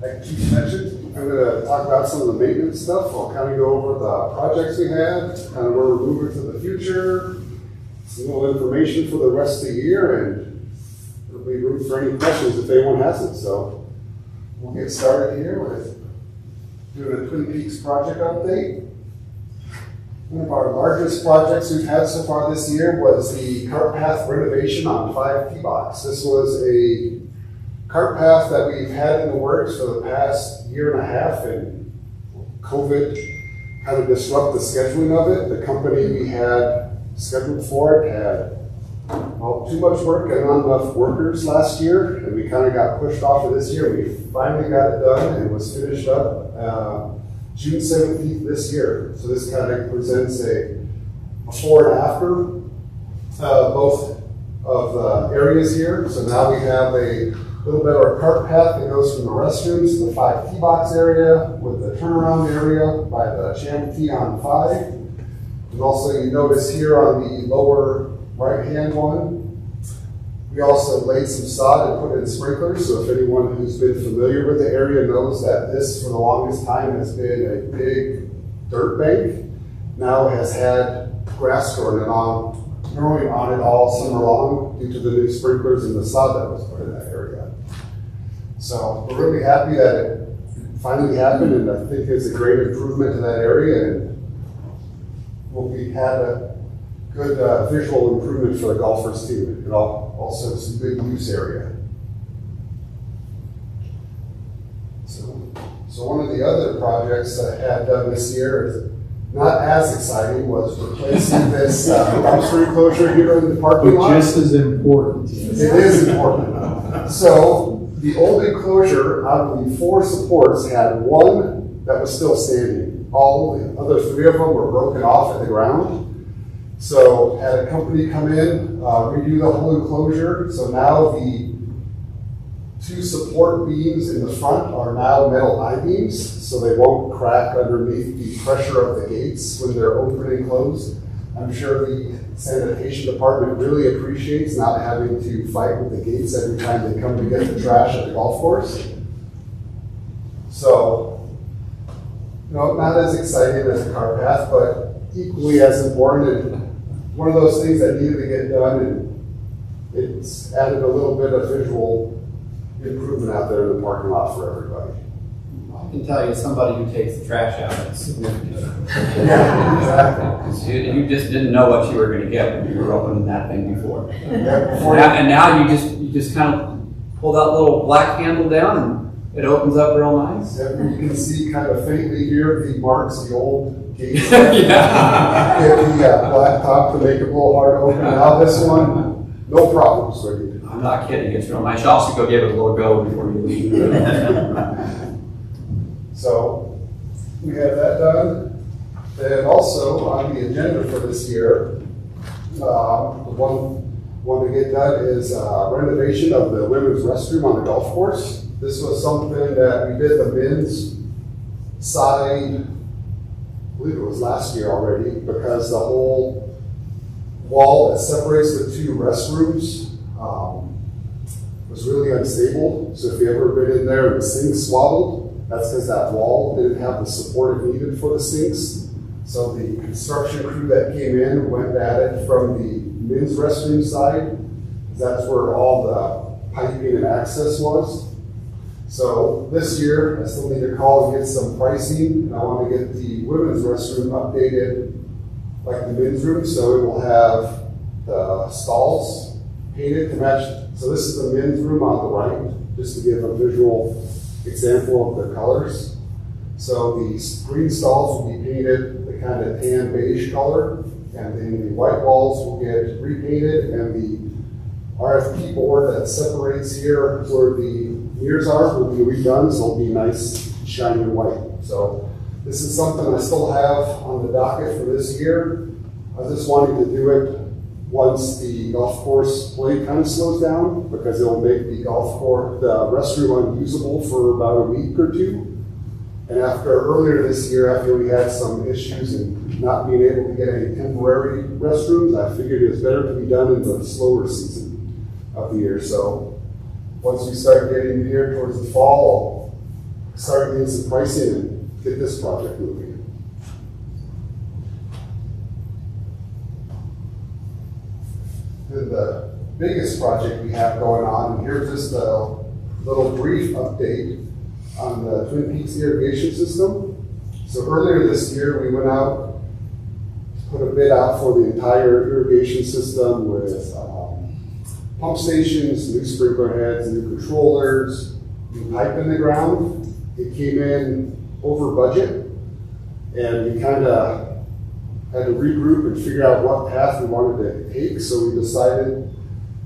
Like Chief mentioned, I'm gonna talk about some of the maintenance stuff. I'll kind of go over the projects we had, kind of where we're moving to the future, some little information for the rest of the year, and there'll be room for any questions if anyone has it. So we'll get started here with doing a Twin Peaks project update. One of our largest projects we've had so far this year was the cart path renovation on five tee box. This was a cart path that we've had in the works for the past year and a half, and COVID kind of disrupted the scheduling of it. The company we had scheduled for it had well, too much work and not enough workers last year, and we kind of got pushed off of this year. We finally got it done and was finished up uh, June 17th this year. So this kind of presents a before and after uh, both of the areas here. So now we have a little bit of a cart path that goes from the restrooms to the five tee box area with the turnaround area by the Champatee on five. And also you notice here on the lower right-hand one, we also laid some sod and put in sprinklers. So if anyone who's been familiar with the area knows that this for the longest time has been a big dirt bank. Now has had grass growing on, growing on it all summer long due to the new sprinklers and the sod that was put in that area. So we're really happy that it finally happened, and I think it's a great improvement to that area, and we'll be had a good uh, visual improvement for the golfers too, and also some good use area. So, so one of the other projects that I had done this year is not as exciting was replacing this uh, dumpster enclosure here in the parking But lot. just as important. It is important. So the old enclosure, out of the four supports, had one that was still standing. All the other three of them were broken off at the ground. So had a company come in, uh, redo the whole enclosure. So now the two support beams in the front are now metal I-beams, so they won't crack underneath the pressure of the gates when they're open and closed. I'm sure the sanitation department really appreciates not having to fight with the gates every time they come to get the trash at the golf course. So, you know, not as exciting as a car path, but equally as important and one of those things that needed to get done and it's added a little bit of visual improvement out there in the parking lot for everybody. I can tell you, somebody who takes the trash out, it's significant. Yeah, exactly. You, you just didn't know what you were gonna get when you were opening that thing before. Yeah, before Now- And now you just, you just kind of pull that little black handle down and it opens up real nice. Yeah, you can see kind of faintly here the marks the old gates. Yeah. Get the uh, black top to make it a little hard to open. Now this one, no problems with it. I'm not kidding, it's real nice. You also go give it a little go before you leave. So we have that done. And also on the agenda for this year, uh, the one, one to get done is uh, renovation of the women's restroom on the golf course. This was something that we did the men's side, I believe it was last year already, because the whole wall that separates the two restrooms um, was really unstable. So if you ever been in there and the sink swaddled, that's because that wall didn't have the support it needed for the sinks. So the construction crew that came in went at it from the men's restroom side. That's where all the piping and access was. So this year, I still need to call and get some pricing. and I want to get the women's restroom updated like the men's room, so it will have the stalls painted to match. So this is the men's room on the right, just to give a visual example of the colors. So the green stalls will be painted the kind of tan beige color, and then the white walls will get repainted, and the RFP board that separates here where the mirrors are will be redone, so it'll be nice shiny white. So This is something I still have on the docket for this year. I just wanted to do it once the golf course play kind of slows down because it'll make the golf course, the restroom unusable for about a week or two. And after earlier this year, after we had some issues and not being able to get any temporary restrooms, I figured it was better to be done in the slower season of the year. So once we start getting here towards the fall, start getting some pricing and get this project moving. The biggest project we have going on, and here's just a little brief update on the Twin Peaks irrigation system. So earlier this year, we went out, put a bid out for the entire irrigation system with pump stations, new sprinkler heads, new controllers, new pipe in the ground. It came in over budget, and we kind of had to regroup and figure out what path we wanted to take. So we decided,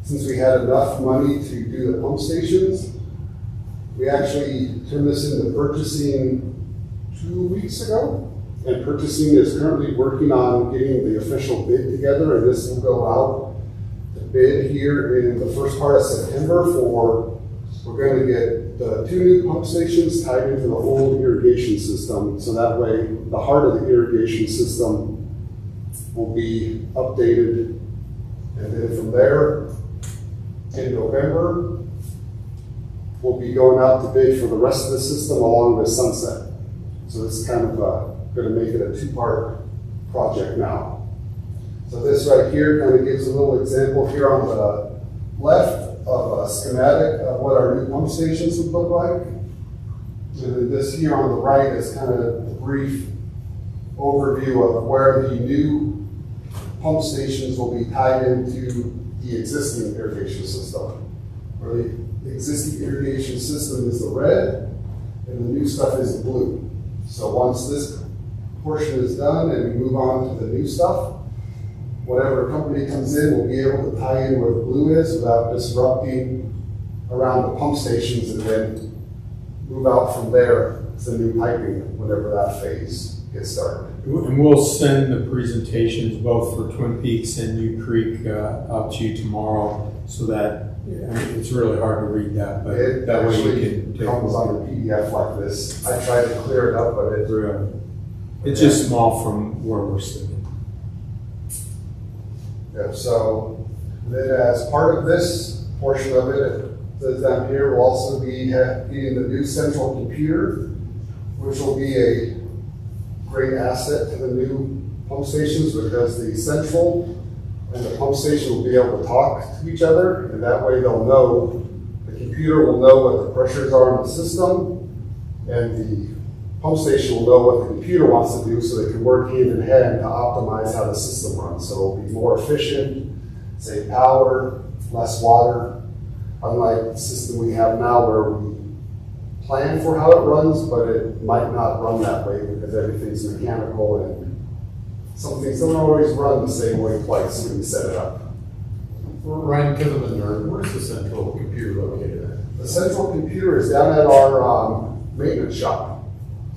since we had enough money to do the pump stations, we actually turned this into purchasing two weeks ago. And purchasing is currently working on getting the official bid together, and this will go out bid here in the first part of September for, we're going to get the two new pump stations tied into the old irrigation system. So that way, the heart of the irrigation system will be updated. And then from there, in November, we'll be going out to bid for the rest of the system along with Sunset. So this is kind of uh, going to make it a two-part project now. So this right here kind of gives a little example here on the left of a schematic of what our new pump stations would look like. And then this here on the right is kind of a brief overview of where the new pump stations will be tied into the existing irrigation system. Where the existing irrigation system is the red and the new stuff is the blue. So once this portion is done and we move on to the new stuff, whatever company comes in will be able to tie in where the blue is without disrupting around the pump stations and then move out from there to the new piping whenever that phase gets started. And we'll send the presentations both for Twin Peaks and Ute Creek uh, out to you tomorrow so that, I mean, it's really hard to read that, but It that way you can take comes on a PDF like this. I tried to clear it up, but it. It's just small from where we're sitting. So then as part of this portion of it, says down here, we'll also be getting the new central computer, which will be a great asset to the new pump stations because the central and the pump station will be able to talk to each other, and that way they'll know, the computer will know what the pressures are in the system, and the pump station will know what the computer wants to do so they can work hand in hand to optimize how the system runs. So it'll be more efficient, save power, less water, unlike the system we have now where we plan for how it runs, but it might not run that way because everything's mechanical and some things don't always run the same way twice when you set it up. Ryan, because I'm a nerd, where's the central computer located at? The central computer is down at our um, maintenance shop.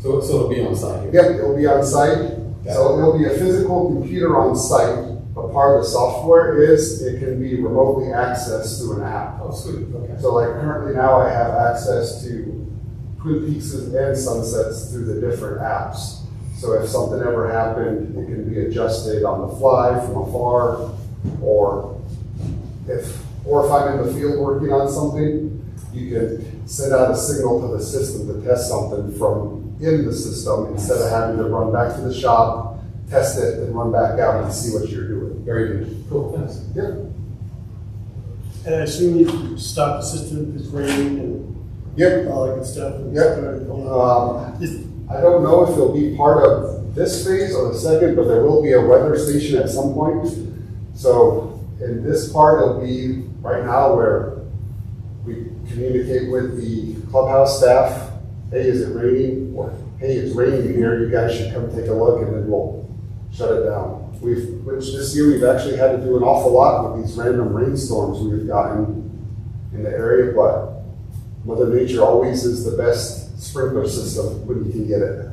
So, so it'll be on site here? Yep, it'll be on site. So it'll be a physical computer on site, but part of the software is it can be remotely accessed through an app. Oh, sweet, okay. So like currently now I have access to Twin Peaks and Sunsets through the different apps. So if something ever happened, it can be adjusted on the fly from afar, or if, or if I'm in the field working on something, you can send out a signal to the system to test something from in the system instead of having to run back to the shop, test it, and run back out and see what you're doing. Very good. Cool, thanks. Yep. And I assume you stop the system if it's raining and Yep. all that good stuff. Yep. start it going on. Um, I don't know if it'll be part of this phase or the second, but there will be a weather station at some point. So in this part, it'll be right now where we communicate with the clubhouse staff. Hey, is it raining? Hey, it's raining here. You guys should come take a look, and then we'll shut it down. We've, which this year we've actually had to do an awful lot with these random rainstorms we've gotten in the area, but Mother Nature always is the best sprinkler system when you can get it.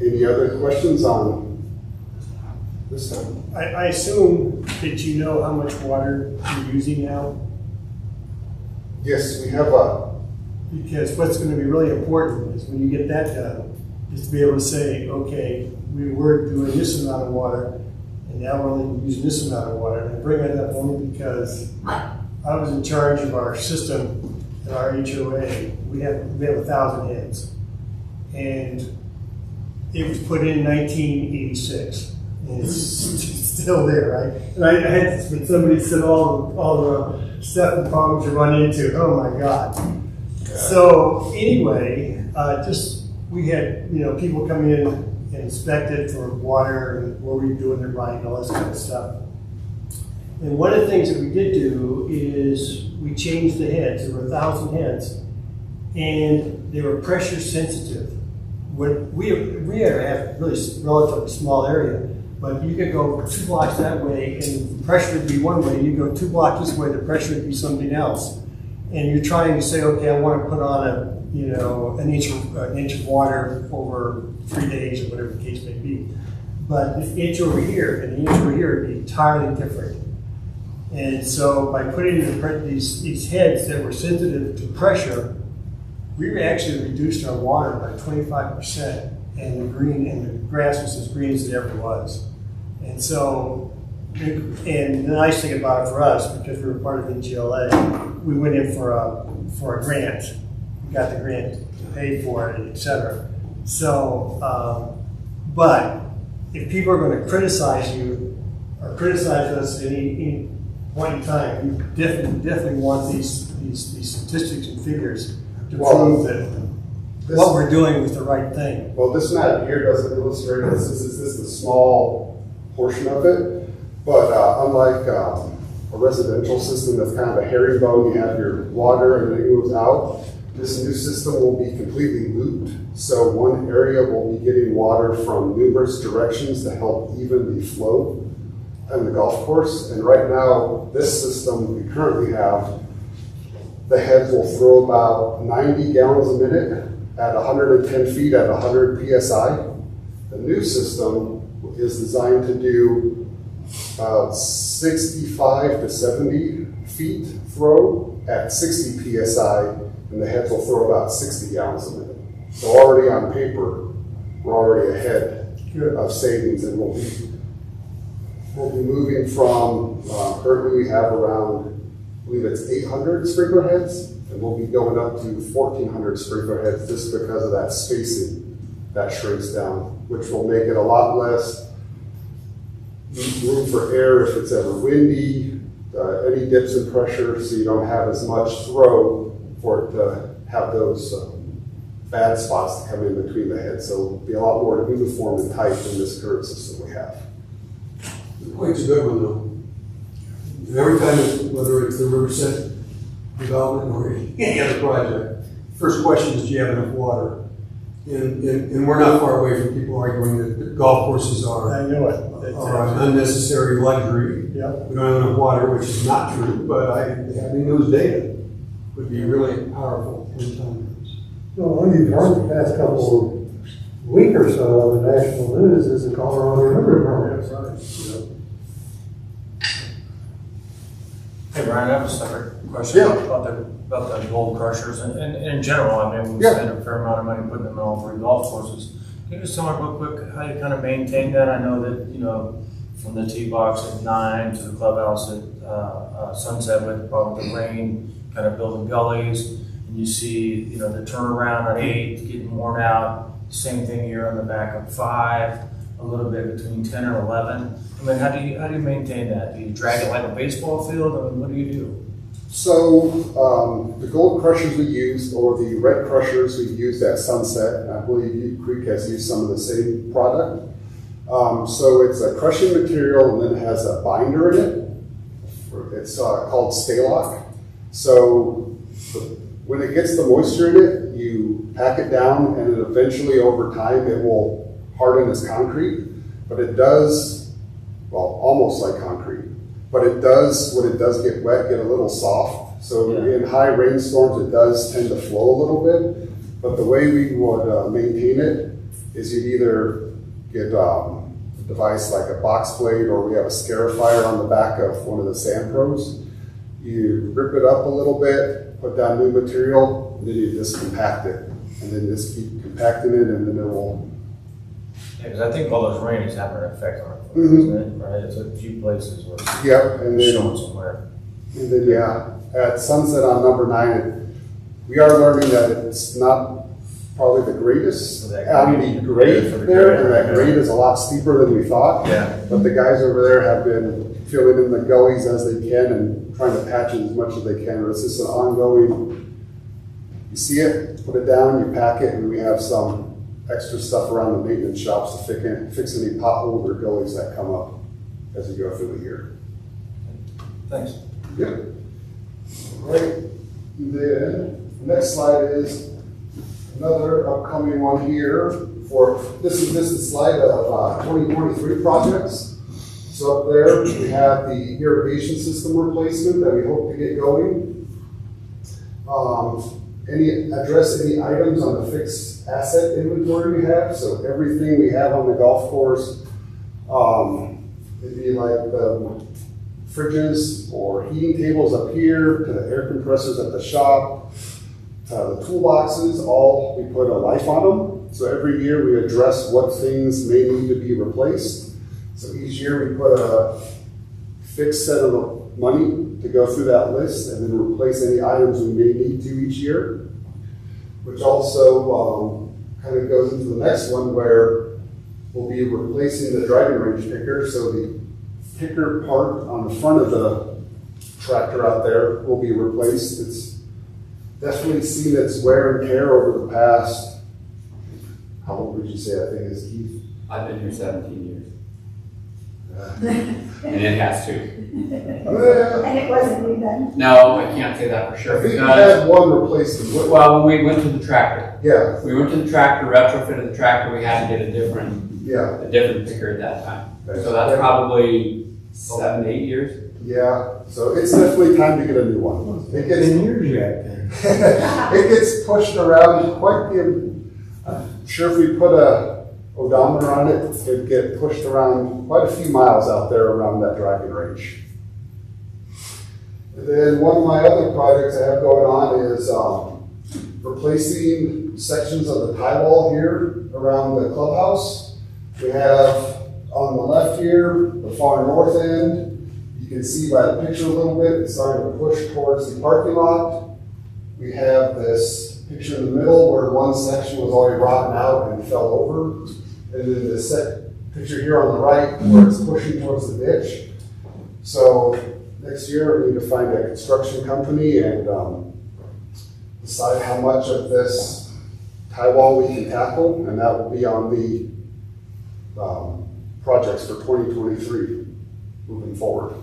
Any other questions on this time? I, I assume that you know how much water you're using now, Yes, we have a, because what's gonna be really important is when you get that done, is to be able to say, okay, we were doing this amount of water, and now we're only using this amount of water. And I bring that up only because I was in charge of our system at our HOA. We have, we have a thousand heads. And it was put in nineteen eighty-six. And it's still there, right? And I, I had, when somebody said all, all the stuff and problems you run into, oh my God. So anyway, uh, just, we had, you know, people come in and inspect it for water and were we doing it right and all this kind of stuff. And one of the things that we did do is we changed the heads. There were a thousand heads, and they were pressure sensitive. When we we have a really relatively small area, but you could go two blocks that way, and the pressure would be one way. You go two blocks this way, the pressure would be something else. And you're trying to say, okay, I want to put on a you know an inch of, an inch of water over three days or whatever the case may be. But this inch over here and the inch over here would be entirely different. And so by putting the, these, these heads that were sensitive to pressure, we actually reduced our water by twenty-five percent and the green, and the grass was as green as it ever was. And so, and the nice thing about it for us, because we were part of the NGLA, we went in for a, for a grant. We got the grant, paid for it, et cetera. So, um, but if people are gonna criticize you or criticize us at any, any point in time, you definitely, definitely want these, these, these statistics and figures to Well, prove that this- what we're doing was the right thing. well, this map here doesn't illustrate this, this is just a small portion of it. But uh, unlike um, a residential system that's kind of a herringbone, you have your water and then it moves out. This new system will be completely looped, so one area will be getting water from numerous directions to help even the flow in the golf course. And right now, this system we currently have, the heads will throw about 90 gallons a minute at 110 feet at 100 psi. The new system is designed to do about 65 to 70 feet throw at 60 psi, and the heads will throw about 60 gallons a minute. So already on paper, we're already ahead of savings, and we'll be we'll be moving from uh, currently we have around I believe it's 800 sprinkler heads, and we'll be going up to 1,400 sprinkler heads just because of that spacing that shrinks down, which will make it a lot less room for air if it's ever windy, uh, any dips in pressure, so you don't have as much throw for it to have those um, bad spots to come in between the heads. So it'll be a lot more uniform and tight than this current system we have. Quite's a good one though. Every time, whether it's the Riverside development or any other project, first question is, do you have enough water? And, and, and we're not far away from people arguing that golf courses are, I know it. That's are an unnecessary luxury. Yeah. We don't have enough water, which is not true, but I, having those data would be really powerful in times. Well, you've heard the past couple of week or so of the national news is the Colorado River Problem. Hey, Brian, I have a separate question Yeah. about the, about the gold crushers and, and, and in general, I mean, we Yeah. spend a fair amount of money putting them in all three golf courses. Can you just me real quick how you kind of maintain that? I know that, you know, from the tee box at nine to the clubhouse at, uh, uh, Sunset with, with the rain, kind of building gullies. And you see, you know, the turnaround at eight getting worn out. Same thing here on the back of five, a little bit between ten and eleven. I mean, how do you, how do you maintain that? Do you drag it like a baseball field? I mean, what do you do? So um, the gold crushers we used, or the red crushers we used at Sunset, and I believe Creek has used some of the same product. Um, so it's a crushing material and then it has a binder in it. It's uh, called Staylock. So when it gets the moisture in it, you pack it down and then eventually over time it will harden as concrete. But it does, well, almost like concrete. But it does, when it does get wet, get a little soft. So in high rainstorms, it does tend to flow a little bit. But the way we would uh, maintain it is you'd either get um, a device like a box blade or we have a scarifier on the back of one of the Sand Pros. You rip it up a little bit, put down new material, and then you just compact it. And then just keep compacting it and then it will Yeah, because I think all those rains having an effect on it, Mhm. isn't it? Right, it's a few places where. Yep, and then- Showing somewhere. And then, yeah, at Sunset on number nine, we are learning that it's not probably the greatest that on grade- the grade for the there, grade, and that yeah. grade is a lot steeper than we thought. Yeah. But the guys over there have been filling in the gullies as they can and trying to patch it as much as they can. It's just an ongoing, you see it, put it down, you pack it, and we have some extra stuff around the maintenance shops to fix, any- fix any potholes or gullies that come up as we go through the year. Thanks. Yep. Right, then, next slide is another upcoming one here for, this is, this is slide of, uh, twenty twenty-three projects. So up there, we have the irrigation system replacement that we hope to get going. Um, any, address any items on the fixed asset inventory we have, so everything we have on the golf course, um, it'd be like the fridges or heating tables up here, to the air compressors at the shop, uh, the toolboxes, all, we put a life on them. So every year we address what things may need to be replaced. So each year we put a fixed set of money to go through that list and then replace any items we may need to each year. Which also, um, kind of goes into the next one where we'll be replacing the driving range picker. So the picker part on the front of the tractor out there will be replaced. It's definitely seen its wear and tear over the past, how old would you say that thing is, Keith? I've been here seventeen years. And it has to. And it wasn't you then? No, I can't say that for sure I think you because, had one replaced in Whitman. well, when we went to the tractor. Yeah. We went to the tractor, retrofitted the tractor, we had to get a different, Yeah. a different picker at that time. So that's probably seven, eight years. Yeah, so it's definitely time to get a new one. It gets, Been years yet then. it gets pushed around quite the, I'm sure if we put a odometer on it, it'd get pushed around quite a few miles out there around that driving range. And then one of my other projects I have going on is, um, replacing sections of the tie wall here around the clubhouse. We have on the left here, the far north end, you can see by the picture a little bit, it's starting to push towards the parking lot. We have this picture in the middle where one section was already rotten out and fell over. And then the picture here on the right where it's pushing towards the ditch. So next year, we need to find a construction company and, um, decide how much of this tie wall we can tackle, and that will be on the, um, projects for twenty twenty-three, moving forward.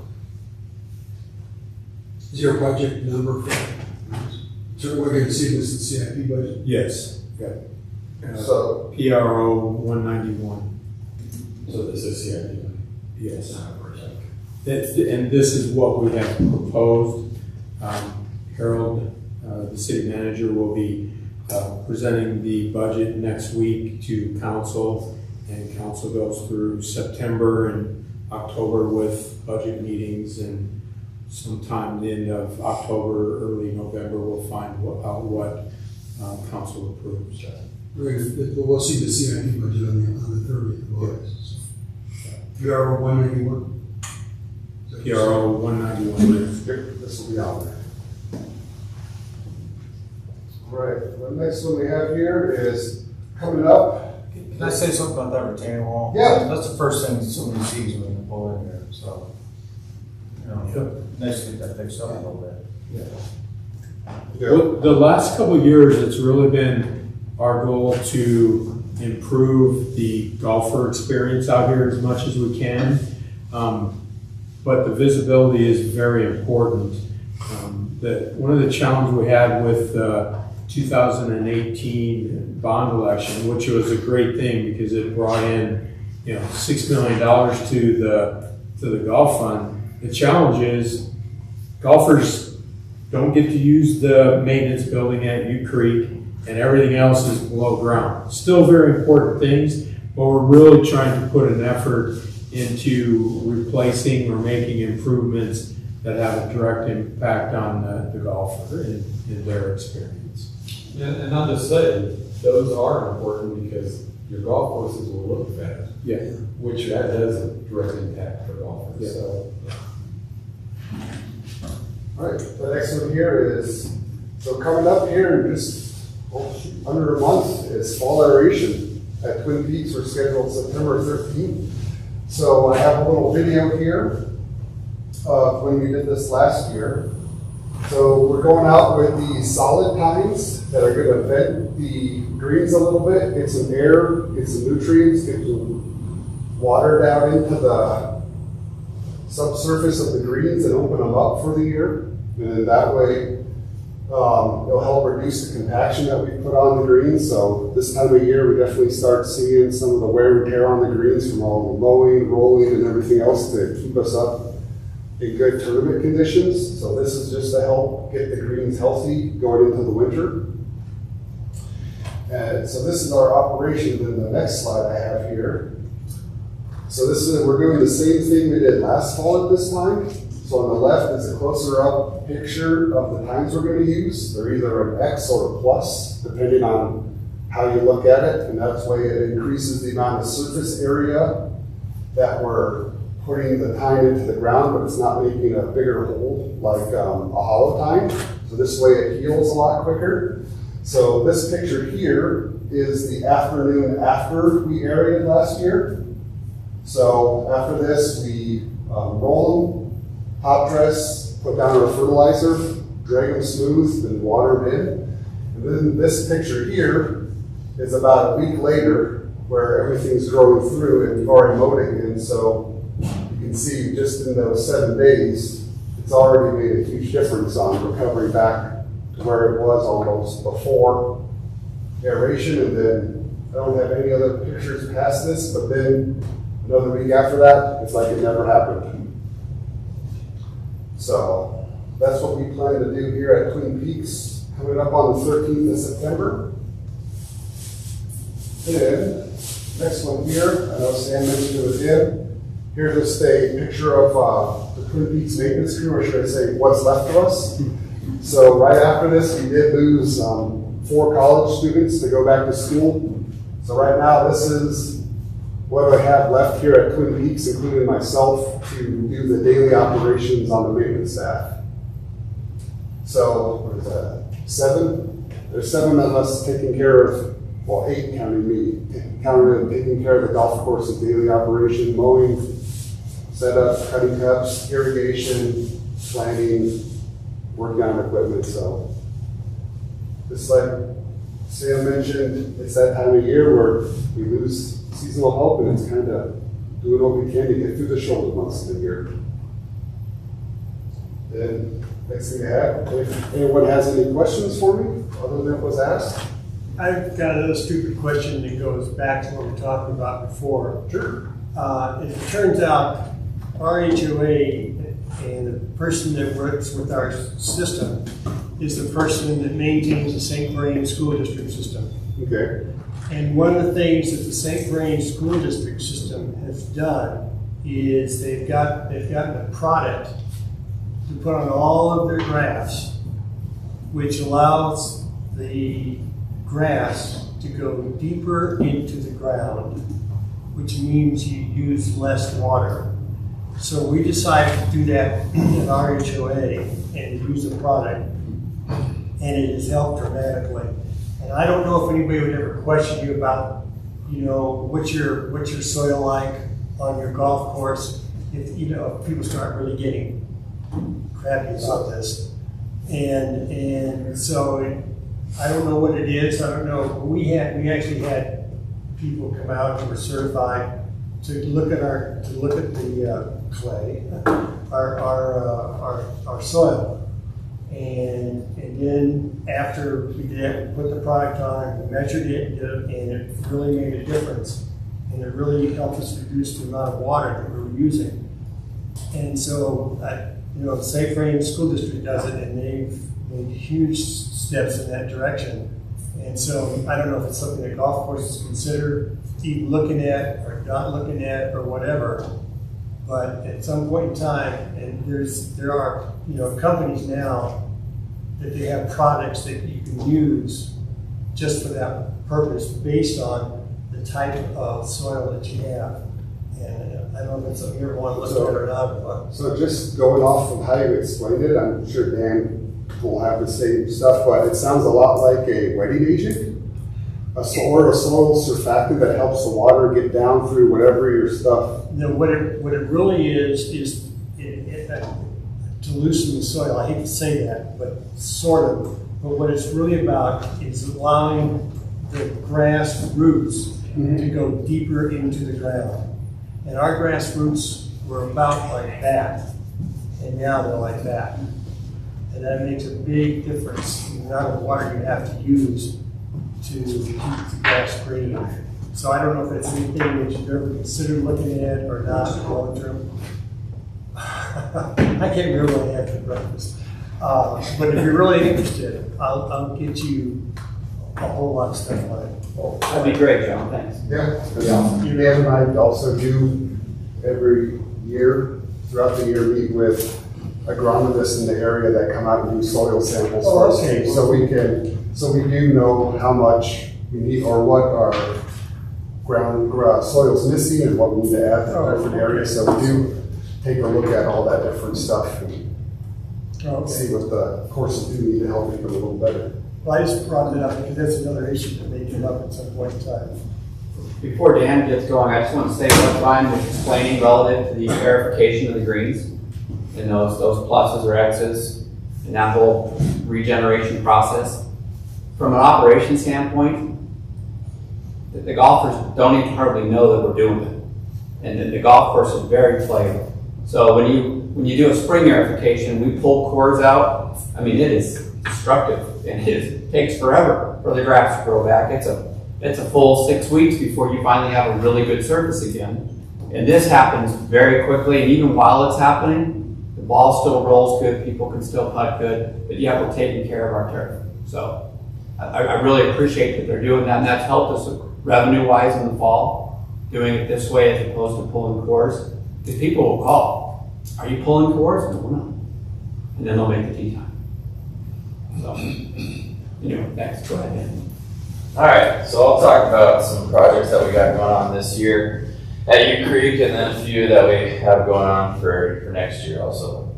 Is there a project number for, so we're gonna see this in CIP budget? Yes. Yeah. Uh, So- PRO one ninety-one. So this is CIP money? Yes. That- And this is what we have proposed. Um, Harold, uh, the city manager, will be uh, presenting the budget next week to council. And council goes through September and October with budget meetings and sometime the end of October, early November, we'll find what- out what um, council approves. We'll see the CIP budget on the, on the thirtieth of August. PR one ninety-one? PRO one ninety-one. This will be on there. All right, the next one we have here is coming up. Can I say something about that retaining wall? Yeah. That's the first thing somebody sees when they pull in there, so. You know, nice to get that fixed up a little bit. Well, The last couple of years, it's really been our goal to improve the golfer experience out here as much as we can. Um, But the visibility is very important. Um, The, one of the challenges we had with the 2018 bond election, which was a great thing because it brought in, you know, $6 million to the, to the golf fund. The challenge is golfers don't get to use the maintenance building at Ute Creek. and everything else is below ground. Still very important things, but we're really trying to put an effort into replacing or making improvements that have a direct impact on the, the golfer in, in their experience. And, and not to say, those are important because your golf courses will look better. Yeah. Which that has a direct impact for golfers, Yeah. so. All right, the next one here is, so coming up here in just under a month is fall aeration at Twin Peaks. We're scheduled September 13th. So I have a little video here of when we did this last year. So we're going out with the solid tines that are going to vent the greens a little bit, get some air, get some nutrients, get some water down into the subsurface of the greens and open them up for the year. And then that way, um, it'll help reduce the compaction that we put on the greens. So this time of year, we definitely start seeing some of the wear and tear on the greens from all the mowing, rolling, and everything else to keep us up in good tournament conditions. So this is just to help get the greens healthy going into the winter. And so this is our operation. Then the next slide I have here. So this is, we're doing the same thing we did last fall at this time. So on the left is a closer up picture of the tines we're going to use. They're either an X or a plus, depending on how you look at it. And that's why it increases the amount of surface area that we're putting the tine into the ground, but it's not making a bigger hole like um, a hollow tine. So this way it heals a lot quicker. So this picture here is the afternoon after we aerated last year. So after this, we um, roll them, hot dress, put down our fertilizer, drag them smooth, and water them in. And then this picture here is about a week later where everything's growing through and we've already mowed it again. So you can see just in those seven days, it's already made a huge difference on recovery back to where it was almost before aeration. And then I don't have any other pictures past this, but then another week after that, it's like it never happened. So that's what we plan to do here at Twin Peaks, coming up on the 13th of September. Then, next one here, I know Sam mentioned it again. Here's just a picture of uh, the Twin Peaks maintenance crew, or should I say, what's left of us. So right after this, we did lose um, four college students to go back to school. So right now, this is what I have left here at Twin Peaks, including myself, to do the daily operations on the maintenance staff. So, is that? Seven? There's seven of us taking care of, well, eight counting me, counting taking care of the golf course daily operation, mowing, setup, cutting cups, irrigation, planting, working on equipment. So, just like Sam mentioned, it's that time of year where we lose seasonal help and it's kind of doing what we can to get through the shoulder months of the year. Then, next thing I have, if anyone has any questions for me, other than what was asked? I've got another stupid question that goes back to what we were talking about before. Sure. Uh, it turns out RHOA and the person that works with our system is the person that maintains the St. Vrain School District system. Okay. And one of the things that the St. Vrain School District system has done is they've got they've gotten a product to put on all of their grass, which allows the grass to go deeper into the ground, which means you use less water. So we decided to do that at HOA and use the product, and it has helped dramatically. And I don't know if anybody would ever question you about, you know, what's your what's your soil like on your golf course if you know if people start really getting crappy about this. And and so it, I don't know what it is. I don't know. We had we actually had people come out who were certified to look at our to look at the uh, clay, our our, uh, our our soil, and and then after we did that, we put the product on, we measured it, and it really made a difference, and it really helped us reduce the amount of water that we were using. And so, you know, the St. Vrain School District does it, and they've made huge steps in that direction. And so I don't know if it's something that golf courses consider even looking at or not looking at or whatever. But at some point in time, and there's, there are, you know, companies now that they have products that you can use just for that purpose based on the type of soil that you have. And uh, I don't know if it's something you ever want to look at or not, but So just going off of how you explained it, I'm sure Dan will have the same stuff, but it sounds a lot like a wetting agent. A so- or a soil surfactant that helps the water get down through whatever your stuff. No, what it, what it really is, is it, it, uh, to loosen the soil. I hate to say that, but sort of. But what it's really about is allowing the grass roots to go deeper into the ground. And our grass roots were about like that, and now they're like that. And that makes a big difference in the amount of water you have to use to keep the grass green. So I don't know if that's anything that you've ever considered looking at or not long term. I can't remember what I had for breakfast. Uh, but if you're really interested, I'll, I'll get you a whole lot of stuff on it. That'd be great, John, thanks. Yeah. You and I also do every year, throughout the year, meet with agronomists in the area that come out and do soil samples Oh, for us. So we can, so we do know how much we need or what our ground, gra- soil's missing and what we need to add Oh, to different areas. So we do take a look at all that different stuff and Okay. see what the courses do need to help even a little better. Well, I just brought it up because that's another issue that may come up at some point in time. Before Dan gets going, I just want to say what Ryan was explaining relative to the aerification of the greens and those, those pluses or X's and that whole regeneration process. From an operation standpoint, the, the golfers don't even hardly know that we're doing it. And the, the golf course is very playable. So when you, when you do a spring aerification, we pull cores out, I mean, it is destructive and it is, takes forever for the grass to grow back. It's a, it's a full six weeks before you finally have a really good surface again. And this happens very quickly, and even while it's happening, the ball still rolls good, people can still putt good, but yeah, we're taking care of our turf. So I, I really appreciate that they're doing that, and that's helped us revenue-wise in the fall, doing it this way as opposed to pulling cores. Because people will call, are you pulling cores? No, we're not. And then they'll make the tee time. So, anyway, thanks, go ahead. All right, so I'll talk about some projects that we got going on this year at Ute Creek and then a few that we have going on for, for next year also.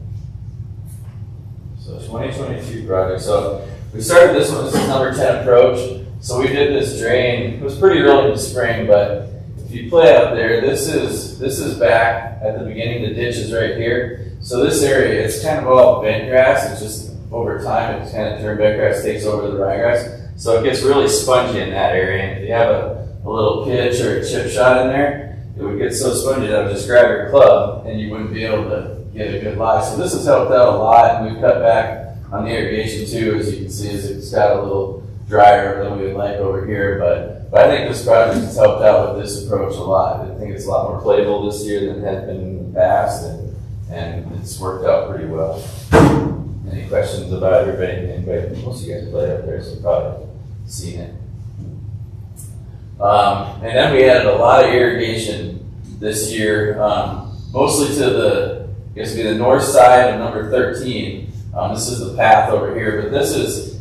So 2022 project. So we started this one, this is number 10 approach. So we did this drain. It was pretty early in the spring, but if you play up there, this is this is back at the beginning. The ditch is right here. So this area, it's kind of all bent grass. It's just over time, it's kind of turned bent grass takes over the ryegrass. So it gets really spongy in that area. And if you have a, a little pitch or a chip shot in there, it would get so spongy that would just grab your club and you wouldn't be able to get a good lie. So this has helped out a lot, and we've cut back on the irrigation too, as you can see, as it's got a little drier than we would like over here. But, but I think this project has helped out with this approach a lot. I think it's a lot more playable this year than it has been in the past, and, and it's worked out pretty well. Any questions about anything? But most of you guys play up there, so probably seen it. Um, and then we added a lot of irrigation this year, um, mostly to the, I guess be the north side of number 13. Um, this is the path over here, but this is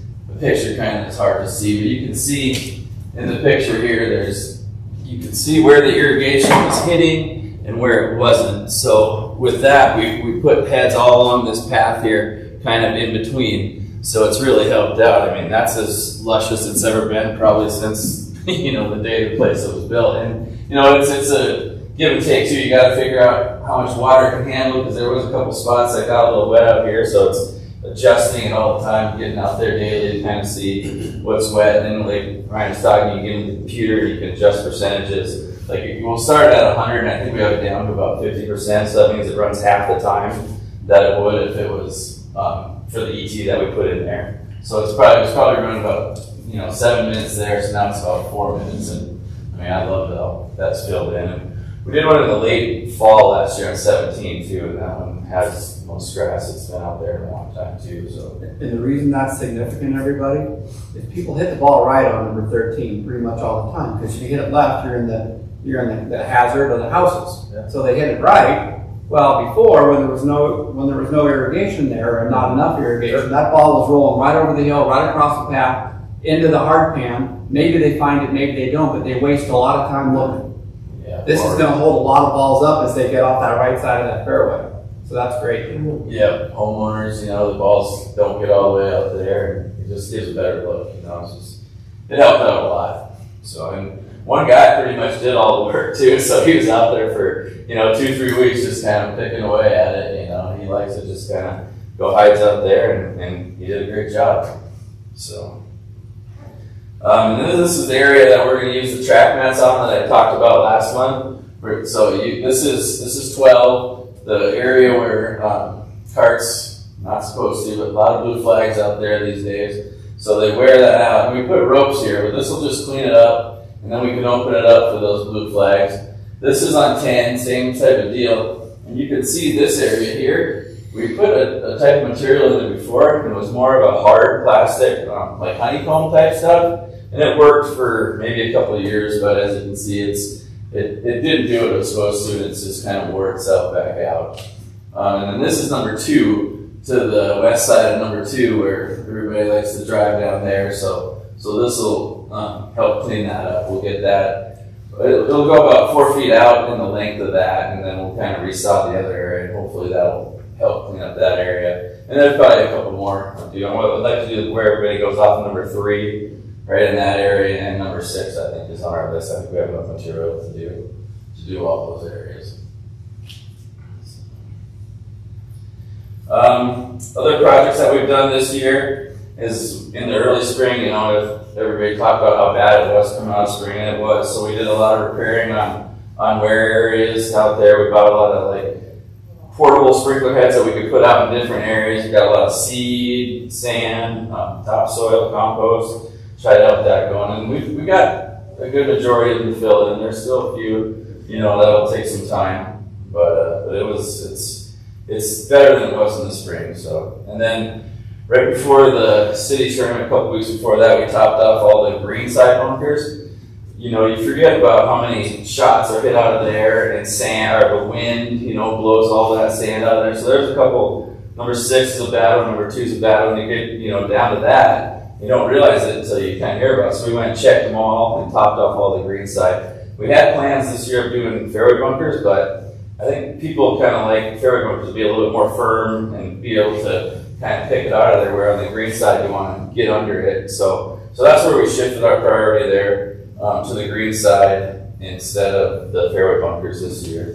picture kind of it's hard to see, but you can see in the picture here, there's, you can see where the irrigation was hitting and where it wasn't. So with that, we, we put heads all along this path here, kind of in between. So it's really helped out. I mean, that's as luscious it's ever been probably since, you know, the day the place was built. And, you know, it's, it's a give and take too. You got to figure out how much water it can handle because there was a couple spots that got a little wet out here. So it's adjusting all the time, getting out there daily to kind of see what's wet. And then like Ryan was talking, you get in the computer you can adjust percentages. Like we'll start at 100 and I think we have it down to about 50%. So that means it runs half the time that it would if it was um, for the ET that we put in there. So it's probably, it's probably running about, you know, seven minutes there. So now it's about four minutes. And I mean, I love how that's filled in. And We did one in the late fall last year on seventeen too, and that one has grass. It's been out there a long time too, so. And the reason that's significant, everybody, is people hit the ball right on number thirteen pretty much all the time. Because if you hit it left, you're in the you're in the, the hazard of the houses. So they hit it right. Well, before when there was no when there was no irrigation there or not enough irrigation, that ball was rolling right over the hill, right across the path, into the hard pan. Maybe they find it, maybe they don't, but they waste a lot of time looking. This is going to hold a lot of balls up as they get off that right side of that fairway. So that's great. Yeah, homeowners, you know, the balls don't get all the way out there, and it just gives a better look, you know, it's just, it helped out a lot. So, and one guy pretty much did all the work too, so he was out there for, you know, two, three weeks just kind of picking away at it, you know, he likes to just kind of go hides out there, and, and he did a great job, so. Um, and then this is the area that we're gonna use the track mats on that I talked about last month. So you, this is, this is twelve, the area where, um, carts, not supposed to, but a lot of blue flags out there these days. So they wear that out, and we put ropes here, but this will just clean it up, and then we can open it up for those blue flags. This is on ten, same type of deal, and you can see this area here. We put a, a type of material in there before, and it was more of a hard plastic, um, like honeycomb type stuff, and it worked for maybe a couple of years, but as you can see, it's it, it didn't do what it was supposed to, and it's just kind of wore itself back out. Um, and then this is number two to the west side of number two, where everybody likes to drive down there. So so this will um, help clean that up. We'll get that. It'll, it'll go about four feet out in the length of that, and then we'll kind of resod the other area. and Hopefully that'll help clean up that area. And there's probably a couple more. I'll do. I'd like to do where everybody goes off number three, right in that area, and number six I think is on our list. I think we have enough material to do to do all those areas. Um, other projects that we've done this year is in the early spring, you know, if everybody talked about how bad it was coming out of spring, and it was. So we did a lot of repairing on, on wear areas out there. We bought a lot of like portable sprinkler heads that we could put out in different areas. We got a lot of seed, sand, um, topsoil, compost. Tried to help that going, and we we got a good majority of them filled in. There's still a few, you know, that'll take some time, but uh, but it was it's it's better than it was in the spring. So, and then right before the city tournament, a couple weeks before that, we topped off all the green side bunkers. You know, you forget about how many shots are hit out of there, and sand or the wind, you know, blows all that sand out of there. So there's a couple. Number six is a bad one. Number two is a bad one. You get you know down to that, you don't realize it until you kind of hear about it. So we went and checked them all and topped off all the green side. We had plans this year of doing fairway bunkers, but I think people kind of like fairway bunkers to be a little bit more firm and be able to kind of pick it out of there. Where on the green side you want to get under it. So so that's where we shifted our priority there um, to the green side instead of the fairway bunkers this year.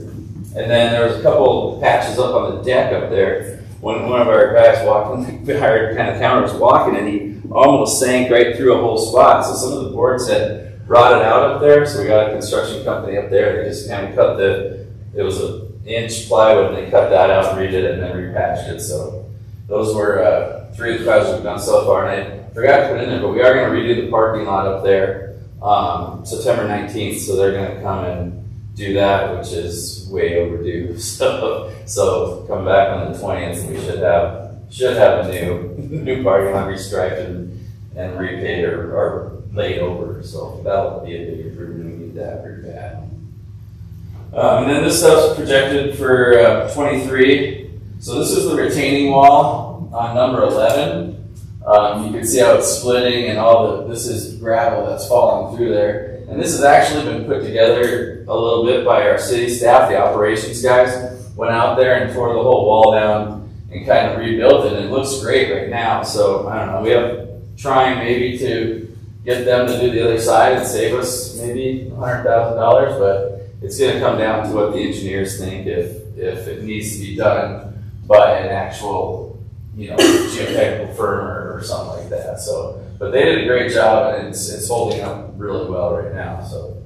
And then there was a couple patches up on the deck up there. When one of our guys walking, we hired kind of counters walking, and he almost sank right through a whole spot. So some of the boards had rotted out up there. So we got a construction company up there. They just kind of cut the, it was an inch plywood, and they cut that out and redid it and then repatched it. So those were uh, three of the projects we've done so far. And I forgot to put in there, but we are going to redo the parking lot up there um, September 19th. So they're going to come and do that, which is way overdue. So, so come back on the 20th, and we should have should have a new new parking lot restriped and, and repaved or, or laid over. So that'll be a big improvement. We need that pretty bad. Um, and then this stuff's projected for uh, 23. So this is the retaining wall on number 11. Um, you can see how it's splitting and all the, this is gravel that's falling through there. And this has actually been put together a little bit by our city staff, the operations guys. Went out there and tore the whole wall down and kind of rebuilt it. It looks great right now. So I don't know, we have trying maybe to get them to do the other side and save us maybe $100,000, but it's going to come down to what the engineers think if, if it needs to be done by an actual, you know, geotechnical firm or, or something like that. So, but they did a great job and it's, it's holding up really well right now. So,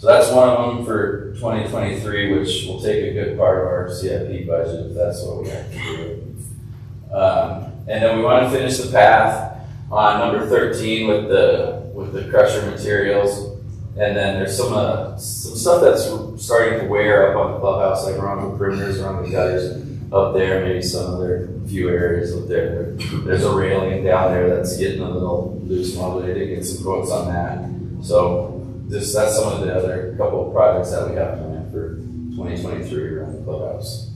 so that's one of them for 2023, which will take a good part of our CIP budget if that's what we have to do. Um, and then we want to finish the path on number 13 with the with the crusher materials. And then there's some, uh, some stuff that's starting to wear up on the clubhouse, like around the perimeters, around the gutters up there, maybe some other few areas up there. There's a railing down there that's getting a little loose and. I did get some quotes on that. So this, that's some of the other couple of projects that we have planned for 2023 around the clubhouse.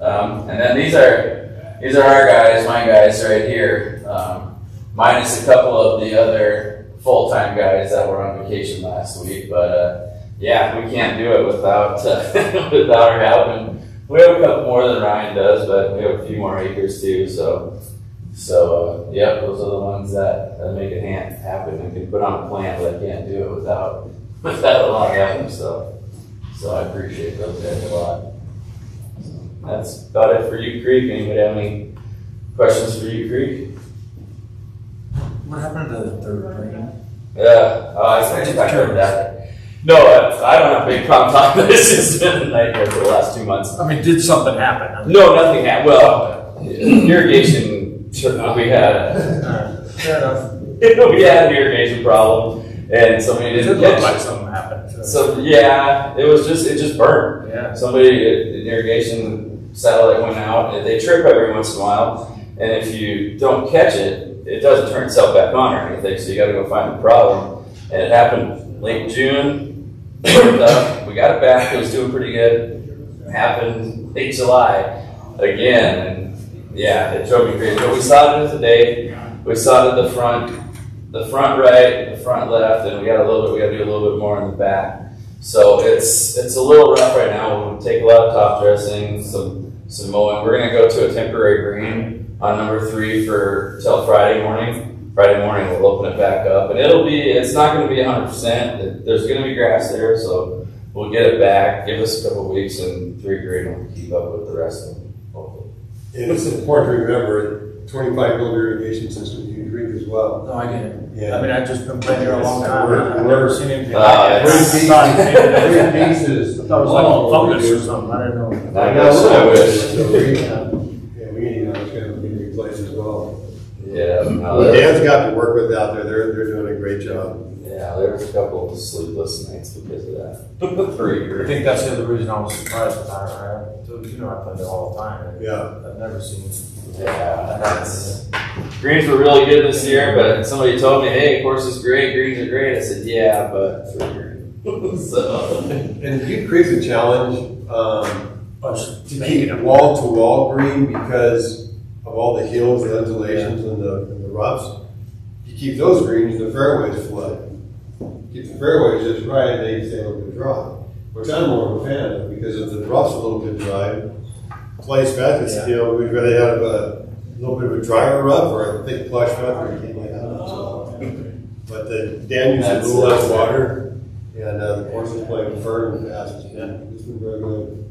Um, and then these are, these are our guys, my guys right here. Um, minus a couple of the other full-time guys that were on vacation last week, but, uh, yeah, we can't do it without, uh, without our help. And we have a couple more than Ryan does, but we have a few more acres too, so, so, uh, yep, those are the ones that, that make it ha- happen. I can put on a plan, but I can't do it without, without a lot of help, so, so I appreciate those guys a lot. That's about it for Ute Creek. Anybody have any questions for Ute Creek? What happened to the third grade? Yeah, uh, I think I heard that. No, I, I don't have a big problem talking about this. It's been a nightmare for the last two months. I mean, did something happen? No, nothing happened. Well, irrigation, we had, Fair enough. we had an irrigation problem and somebody It didn't looked catch like it. something happened. So, yeah, it was just, it just burned. Yeah. Somebody, an irrigation satellite went out, and they trip every once in a while, and if you don't catch it, it doesn't turn itself back on or anything, so you gotta go find the problem. And it happened late June, uh, we got it back, it was doing pretty good. Happened late July again, and yeah, it drove me crazy. But we sodded it today, we sodded the front, the front right, the front left, and we got a little bit, we gotta do a little bit more in the back. So it's, it's a little rough right now, we'll take a lot of top dressing, some, some mowing. We're gonna go to a temporary green on number three for, till Friday morning. Friday morning, we'll open it back up, and it'll be, it's not gonna be hundred percent, there's gonna be grass there, so we'll get it back, give us a couple weeks, and three green will keep up with the rest of them. And it's important to remember, twenty-five millimeter irrigation system you can drink as well. No, I get it. Yeah. I mean, I've just been playing here a long time. We're- I've never seen anything Uh, like it. it's- I thought it- Three pieces. I thought it was like Oh, a fungus or something. I didn't know. I wish, I wish. So we, yeah, we need, to it's gonna be replaced as well. Yeah, no, Well, that- Dan's got to work with out there, they're, they're doing a great job. Yeah, there was a couple of sleepless nights because of that. Three I think that's the other reason I was surprised about it, right? So, You know, I play there all the time. Yeah. I've never seen. Yeah, that's, greens were really good this year, but somebody told me, hey, of course is great, greens are great. I said, yeah, but three green. So, And Butte Creek's a challenge, um, to keep them. wall to wall green because of all the hills, the undulations and the, and the roughs. You keep those greens, the fairways flood. Keep the fairways just right, they stay a little bit dry, which I'm more of a fan of because if the rough's a little bit dry, plays best, it's, you know, we'd rather have a little bit of a drier rough or a thick plush rough or anything like that. so. But the Dan uses a That's little less it. water and, uh, the course is playing firm and fast. It's been, it's been very good.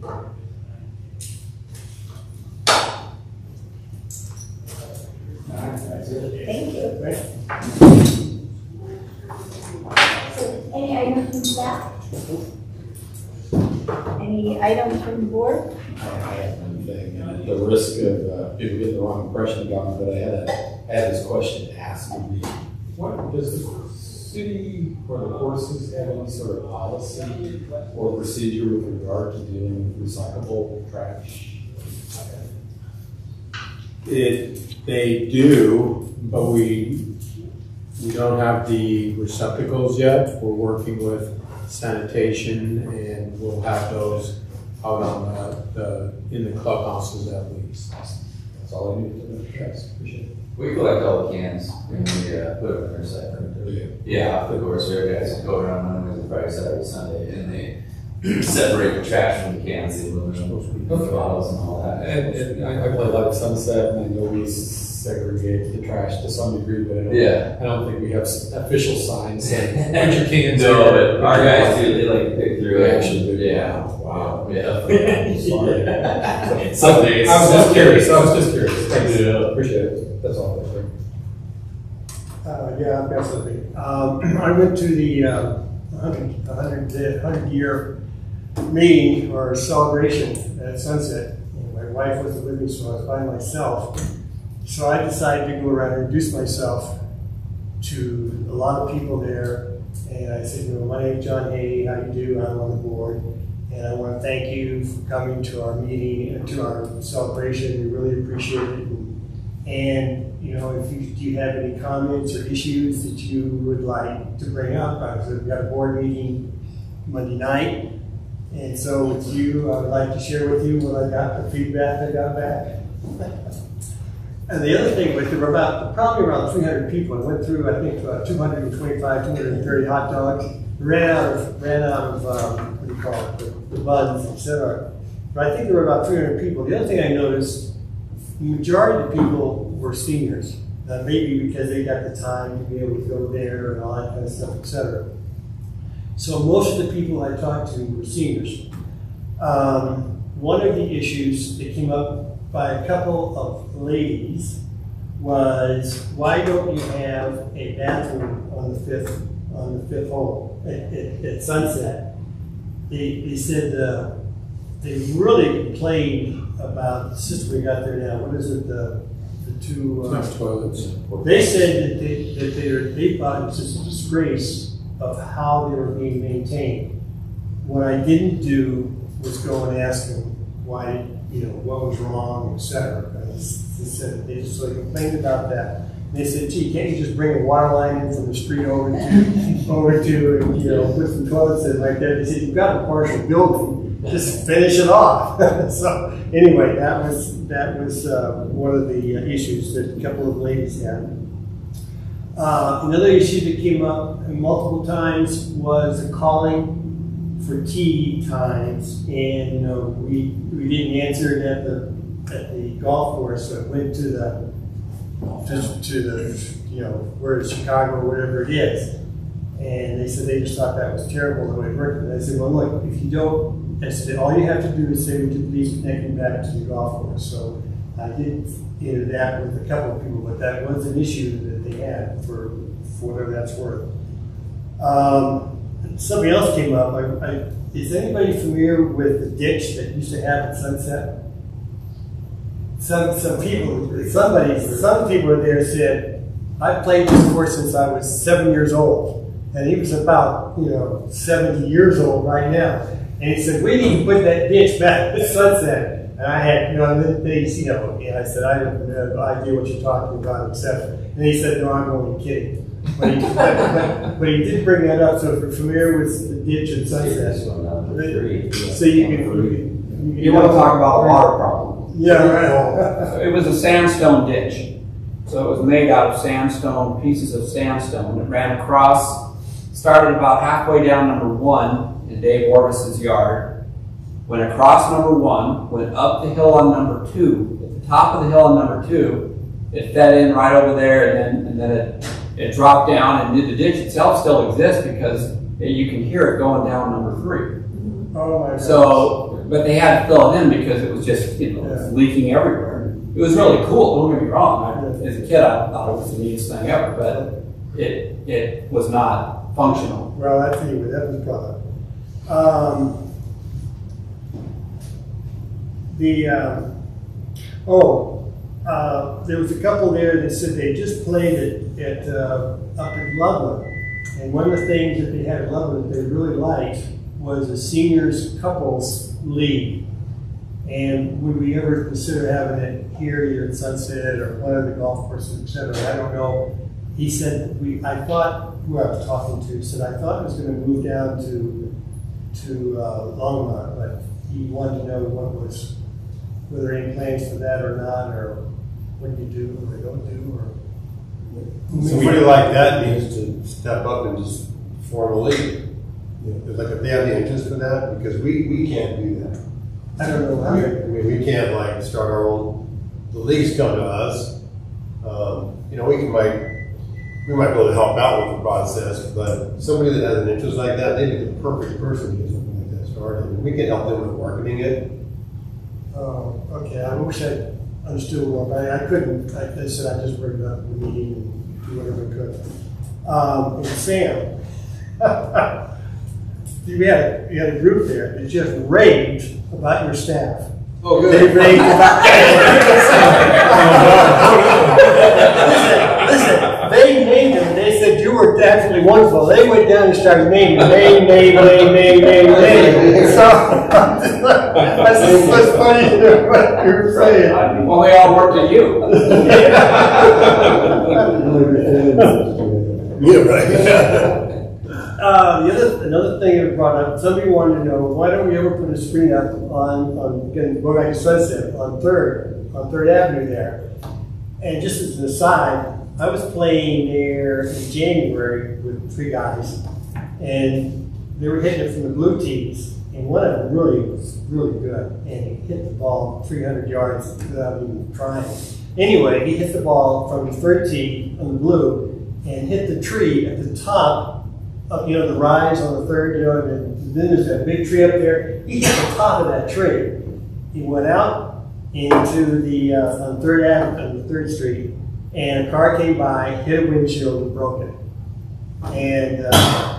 Thank you. So, any items from staff? Any items from the board? I have one thing, and at the risk of uh, people getting the wrong impression about me, but I had a, I had this question asked of me. What, does the city or the courses have any sort of policy or procedure with regard to dealing with recyclable trash? It, they do, but we, we don't have the receptacles yet. We're working with sanitation and we'll have those out on the, the, in the clubhouses at least. That's all I needed to know. Yes, appreciate it. we collect all the cans and we, uh, put them in our recycling. Yeah, off the course, our guys go around Monday, Friday, Saturday, Sunday, and they separate the trash from the cans, the aluminum, the bottles and all that. And, and I, I play like Sunset, and I know we segregate the trash to some degree, but I don't, Yeah. I don't think we have official signs saying, put your cans No, here. but our guys do, they like pick through They it. actually. Yeah. Wow. Yeah. Sorry. Some days. I was just curious, I was just curious. Thanks. Yeah. Appreciate it. That's all. Thank you. Uh, yeah, I've got something. Um, I went to the, uh, hundred, hundred, the hundred year meeting or celebration at Sunset. My wife wasn't with me, so I was by myself. So I decided to go around and introduce myself to a lot of people there And I said, you know, my name's John Hay, how you do, I'm on the board. And I want to thank you for coming to our meeting, to our celebration, we really appreciate it. And, you know, if you, do you have any comments or issues that you would like to bring up? I said, we've got a board meeting Monday night. And so with you, I would like to share with you what I got, the feedback I got back. And the other thing was there were about, probably around three hundred people, and went through, I think, about 225, 230 hot dogs. Ran out of, ran out of, um, what do you call it, the- the buns, et cetera. But I think there were about three hundred people. The other thing I noticed, the majority of the people were seniors. Uh, maybe because they got the time to be able to go there and all that kind of stuff, et cetera. So most of the people I talked to were seniors. Um, one of the issues that came up by a couple of ladies was, why don't you have a bathroom on the fifth, on the fifth hole at, at, at Sunset? They, they said, uh, they really complained about since we got there now, what is it, the, the two? uh, toilets. They said that they, that they're, they thought it was just a disgrace of how they were being maintained. What I didn't do was go and ask them why, you know, what was wrong, et cetera. Because They said, they just like complained about that. And they said, gee, can't you just bring a water line in from the street over to, over to, and, you know, put some toilets in like that? They said, you've got a partial building, just finish it off. So, anyway, that was, that was, uh, one of the uh, issues that a couple of ladies had. Uh, another issue that came up multiple times was calling for tee times, and we we didn't answer it at the at the golf course, so it went to the to, to the you know where it's Chicago or whatever it is, and they said they just thought that was terrible the way it worked. And I said, well, look, if you don't, I said all you have to do is say we can please connect me back to the golf course. So I did enter that with a couple of people, but that was an issue that they had for, for whatever that's worth. Um, something else came up. I, I, is anybody familiar with the ditch that used to have at Sunset? Some, some people, somebody, some people there said, I played this course since I was seven years old. And he was about, you know, 70 years old right now. And he said, we need to put that ditch back at Sunset. And I had, you know, they, you know, and I said, I have no idea what you're talking about, except. And he said, no, I'm only kidding. But he, but, but, but he did bring that up, so if you're familiar with the ditch at Sunset. So you can, you can. You want to talk about a water problem? Yeah, right. It was a sandstone ditch. So it was made out of sandstone, pieces of sandstone. It ran across, started about halfway down number one in Dave Orvis's yard. Went across number one, went up the hill on number two. At the top of the hill on number two, it fed in right over there and then, and then it, it dropped down and the ditch itself still exists because you can hear it going down number three. Oh my. So, but they had to fill it in because it was just, you know, was leaking everywhere. It was really cool, don't get me wrong. I, as a kid, I thought it was the neatest thing ever, but it, it was not functional. Well, that's anyway, that was brought up. Um, the, um, oh, uh, there was a couple there that said they just played it at, uh, up in Loveland. And one of the things that they had at Loveland that they really liked was a seniors couples league. And would we ever consider having it here, either at Sunset or one of the golf courses, et cetera? I don't know. He said, we, I thought, who I was talking to, said, I thought it was gonna move down to, to, uh, Longmont, but he wanted to know what was, were there any plans for that or not, or what do you do, or they don't do, or? Somebody like that needs to step up and just form a league. Know, Like if they have the interest for that, because we, we can't do that. I don't know how. I mean, we can't like start our own, the leagues come to us. Um, you know, we can might, we might be able to help out with the process, but somebody that has an interest like that, they'd be the perfect person to get something like that started. And we can help them with marketing it. Oh, okay, I wish I understood more, but I couldn't, I, I said I just bring it up in the meeting and do whatever I could. Um, and Sam, we had, a- we had a group there that just raved about your staff. Oh, good. They raved about. Listen, listen, they named him, they said you were absolutely wonderful. They went down and started naming, name, name, name, name, name, name. So, that's, that's funny, to what you're saying. Well, they all worked at you. Yeah, right. Uh, the other, another thing that brought up, somebody wanted to know, why don't we ever put a screen up on, on, getting, going back to Sunset, on Third, on Third Avenue there? And just as an aside, I was playing there in January with three guys, and they were hitting it from the blue tees, and one of them really was really good, and he hit the ball 300 yards without even trying. Anyway, he hit the ball from the third tee on the blue and hit the tree at the top of, you know, the rise on the third, know, and then there's that big tree up there. He hit the top of that tree. He went out into the, uh, on Third Avenue, on the Third Street, and a car came by, hit a windshield and broke it. And, uh,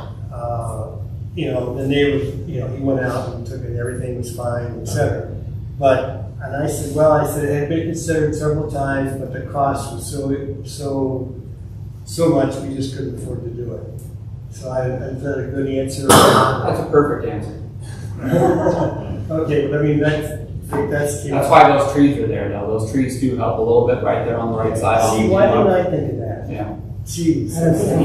you know, the neighbor, you know, he went out and took it, everything was fine, et cetera. But, and I said, well, I said, it had been considered several times, but the cost was so, so, so much, we just couldn't afford to do it. So I, is that a good answer? That's a perfect answer. Okay, but I mean, that's, I think that's. That's why those trees are there, though. Those trees do help a little bit right there on the right side. See, why didn't I think of that? Yeah. Jeez.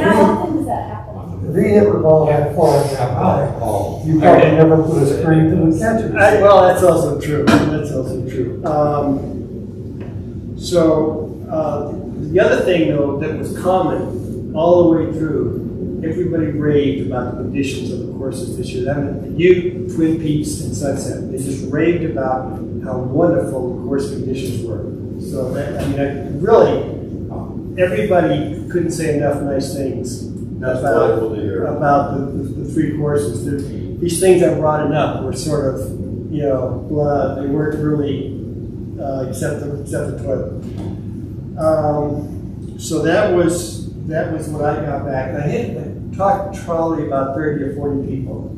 How often does that happen? If he hit the ball far, you probably never put a screen to the catcher. I, well, that's also true. That's also true. Um, so uh, the other thing, though, that was common all the way through, everybody raved about the conditions of the courses this year. That meant you, Twin Peaks, and Sunset. They just raved about how wonderful the course conditions were. So that, I mean, I really, everybody couldn't say enough nice things about, wonderful to hear. about the, the, the three courses. The- these things I brought up were sort of, you know, blah, they weren't really, uh, except the, except the toilet. Um, so that was, that was what I got back. I had I talked to probably about thirty or forty people.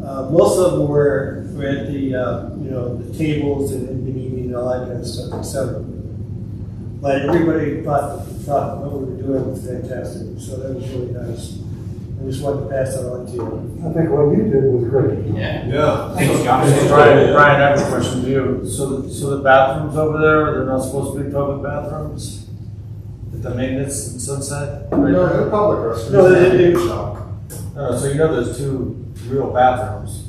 Uh, most of them were, were at the, uh, you know, the tables and, and been eating and all that kind of stuff, et cetera. But everybody thought, thought what we were doing was fantastic, so that was really nice. I just wanted to pass that on to you. I think what you did was great. Yeah. Yeah. Thanks, John. Brian, Brian, I have a question to you. So, so the bathrooms over there, they're not supposed to be public bathrooms? At the maintenance in Sunset? Right No, they're public restrooms. No, they- they- No, oh, so you know there's two real bathrooms?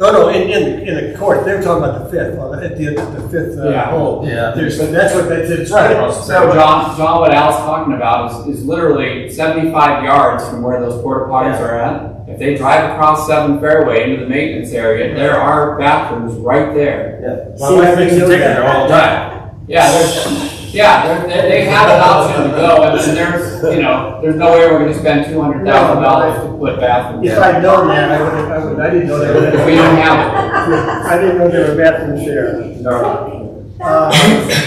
No, no, in, in, in the court, they were talking about the fifth, well, at the, the fifth, uh, Yeah. hole. Yeah. There's, that's what, that's, it's Right right. across the So John, John, what Al's talking about is, is literally seventy-five yards from where those porta potties are at. If they drive across Seven Fairway into the maintenance area, there are bathrooms right there. My wife makes me take her there all the time. Yeah, there's, yeah, they're, they they have an option to go, and then there's, you know, there's no way we're gonna spend two hundred thousand dollars to put bathrooms. If I'd known that, I would, I would, I didn't know that. We don't have it, I didn't know there were bathrooms there. Uh,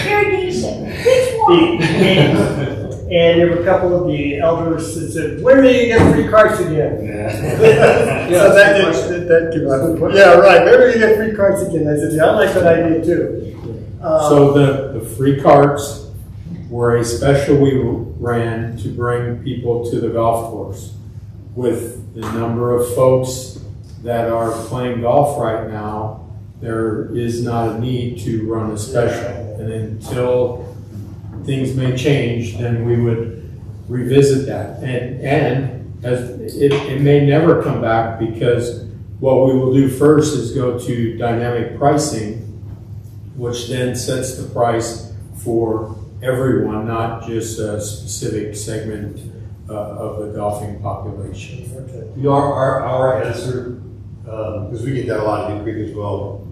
Irrigation. Which the, one? the games. And there were a couple of the elders that said, when are you get free carts again? So that, that, that came out. Yeah, right, when are you get free carts again? I said, yeah, I like that idea too. So the, the free carts were a special we ran to bring people to the golf course. With the number of folks that are playing golf right now, there is not a need to run a special. And until things may change, then we would revisit that. And, and as, it, it may never come back because what we will do first is go to dynamic pricing, which then sets the price for everyone, not just a specific segment uh, of the golfing population. You know, our, our, our answer, because we get that a lot in Ute Creek as well.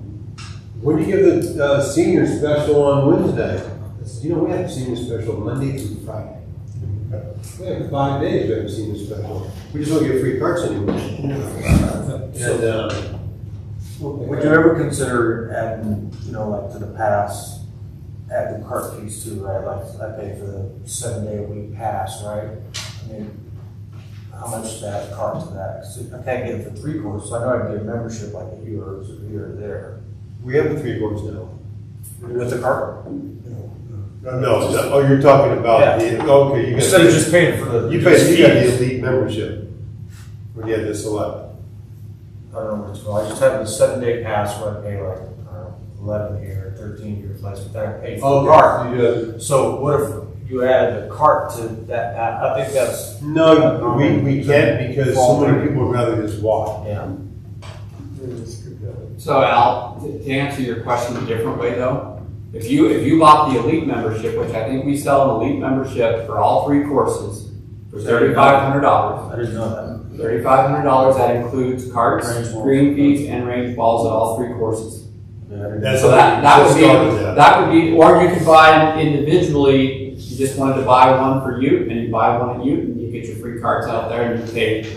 When do you give the uh, senior special on Wednesday? Said, you know, we have a senior special Monday through Friday. We have five days, we have a senior special. We just don't get free carts anymore. And, uh, Would you ever consider adding, you know, like to the pass, add the cart fees too, right? Like I pay for the seven day a week pass, right? I mean, how much is that cart to that? 'Cause I can't get it for three courses, so I know I can get a membership like a year or here or there. we have the three courts now. With the cart? No, no, no, oh, you're talking about the, okay, you got. Instead of just paying for the- You paid, you got the elite membership. When you had to select. I don't know which one, I just have the seven day pass where I pay like, uh, eleven here, thirteen here, plus, but then I pay for the cart. so you So what if you add the cart to that, pa- I think that's. No, we, we can't because so many people would rather just walk. Yeah. So Al, to to answer your question a different way though, if you, if you bought the elite membership, which I think we sell an elite membership for all three courses, for thirty-five hundred dollars. I didn't know that. Thirty-five hundred dollars, that includes carts, green fees, and range balls at all three courses. That's So that, that would be, that. that would be, or you could buy individually, you just wanted to buy one for you, and you buy one at Ute, and you get your free carts out there, and you pay,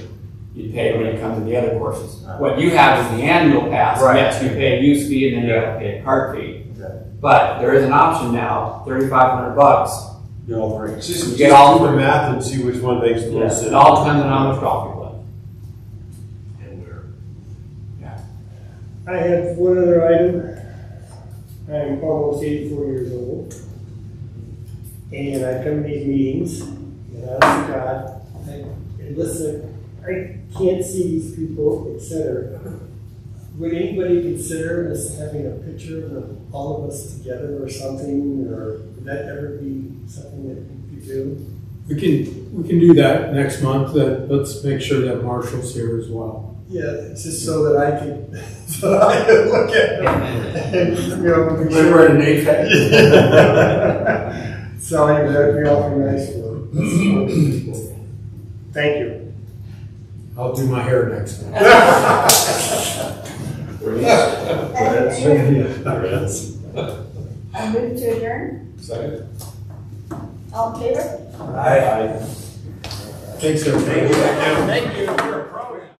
you pay when you come to the other courses. What you have is the annual pass, Right. yes, you pay a use fee, and then you have to pay a cart fee. But there is an option now, thirty-five hundred bucks. Get all three. Just, You just get all do the math and see which one makes the most Yes, sense. it all depends on how much golf you play. I have one other item. I'm almost eighty-four years old. And I come to these meetings, and I ask God, I, and listen, I can't see these people, etc. Would anybody consider us having a picture of all of us together or something, or would that ever be something that you could do? We can, we can do that next month, that, let's make sure that Marshall's here as well. Yeah, it's just so that I can, so that I can look at it. and, you know, be We're sure- wearing a name tag. So I that'd be awfully nice for us. Thank you. I'll do my hair next month. I move to adjourn. Second. All in favor? Thanks, everybody. Thank you, you're a pro.